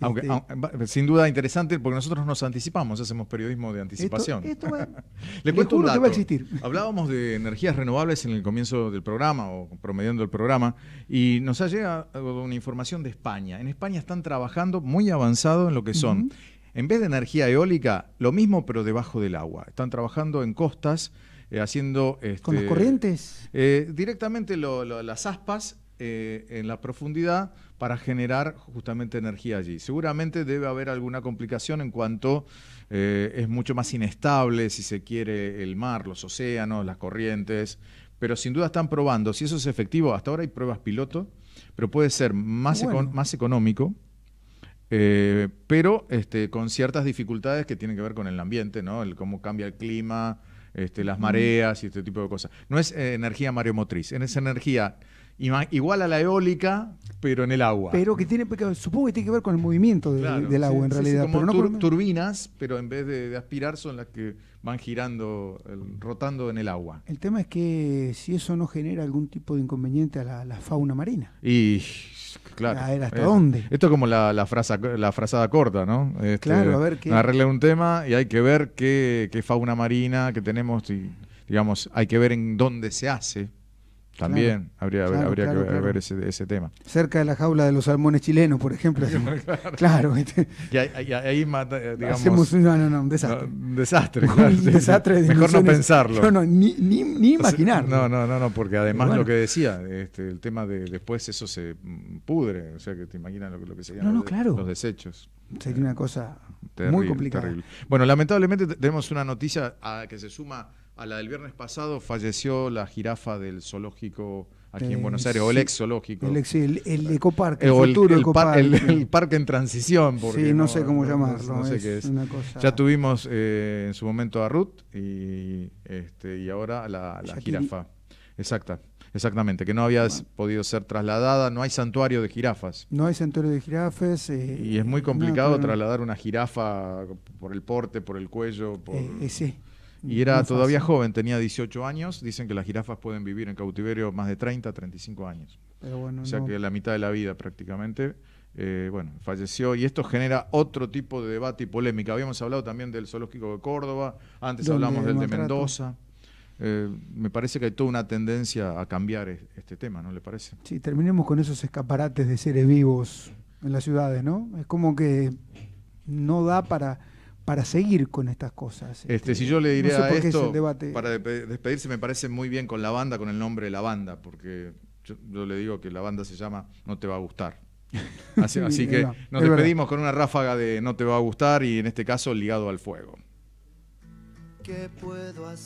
Aunque, este, sin duda interesante, porque nosotros nos anticipamos, hacemos periodismo de anticipación. esto va- (laughs) Le cuento un juro que dato. va a existir. Hablábamos de energías renovables en el comienzo del programa o promediando el programa y nos ha llegado una información de España. En España están trabajando muy avanzado en lo que son, en vez de energía eólica, lo mismo pero debajo del agua. Están trabajando en costas, eh, haciendo... con las este, corrientes. eh, directamente lo- lo- las aspas eh, en la profundidad para generar justamente energía allí. Seguramente debe haber alguna complicación en cuanto eh, es mucho más inestable, si se quiere, el mar, los océanos, las corrientes, pero sin duda están probando. Si eso es efectivo, hasta ahora hay pruebas piloto, pero puede ser más, Bueno. econ- más económico. eh, pero este, con ciertas dificultades que tienen que ver con el ambiente, ¿no? El cómo cambia el clima, este, las mareas y este tipo de cosas. No es eh, energía mareomotriz, es energía igual a la eólica, pero en el agua. Pero que tiene, supongo que tiene que ver con el movimiento de- Claro, del agua sí, en sí, sí, realidad. como pero tur- turbinas, pero en vez de, de aspirar son las que van girando, el- rotando en el agua. el tema es que si eso no genera algún tipo de inconveniente a la, la fauna marina. Y Claro. A ver, ¿hasta Eh, dónde? Esto es como la, la, frasa, la frazada corta, ¿no? Este, Claro, a ver qué- Arreglar un tema y hay que ver qué, qué fauna marina que tenemos y, digamos, hay que ver en dónde se hace. También habría, Claro, habría claro, que ver, ese, ese tema. Cerca de la jaula de los salmones chilenos, por ejemplo. (laughs) claro, (laughs) Y ahí, ahí- ahí mata, eh, digamos, hacemos no, no, no, un desastre. un desastre. Un desastre de Mejor no pensarlo. No, no, ni, ni, ni imaginarlo. No, no, no, no, porque además bueno. lo que decía, este, el tema de después eso se pudre, o sea que te imaginas lo, que- lo que serían los, los desechos. Sería una cosa Terrible, muy complicada. terrible. Bueno, lamentablemente te- tenemos una noticia a- que se suma a la del viernes pasado. Falleció la jirafa del zoológico aquí en Buenos Aires, o el ex zoológico. El, ex- el, el ecoparque, Eh, el o el, futuro ecoparque. el- parque en transición. Porque Sí, no sé cómo llamarlo, no sé es qué es. una cosa- Ya tuvimos eh, en su momento a Ruth y, este, y ahora la, la jirafa. Exacta, exactamente, que no había podido ser trasladada. No hay santuario de jirafas. No hay santuario de jirafes. eh, Y es muy complicado no. trasladar una jirafa por el porte, por el cuello. Por... Eh, eh, sí. Y era todavía fácil. joven, tenía 18 años. Dicen que las jirafas pueden vivir en cautiverio más de 30, 35 años. Pero bueno, o sea no. que la mitad de la vida prácticamente. Eh, bueno, falleció y esto genera otro tipo de debate y polémica. Habíamos hablado también del zoológico de Córdoba, antes hablamos del de. Mendoza. Eh, me parece que hay toda una tendencia a cambiar es- este tema, ¿no le parece? Sí, terminemos con esos escaparates de seres vivos en las ciudades, ¿no? Es como que no da para, para seguir con estas cosas. Este, si yo le no diré sé a por qué es esto, para despe- despedirse me parece muy bien con la banda, con el nombre de la banda, porque yo, yo le digo que la banda se llama No te va a gustar. (laughs) Así, Sí, así es que verdad, nos verdad. despedimos con una ráfaga de No te va a gustar y en este caso ligado al fuego. ¿Qué puedo hacer?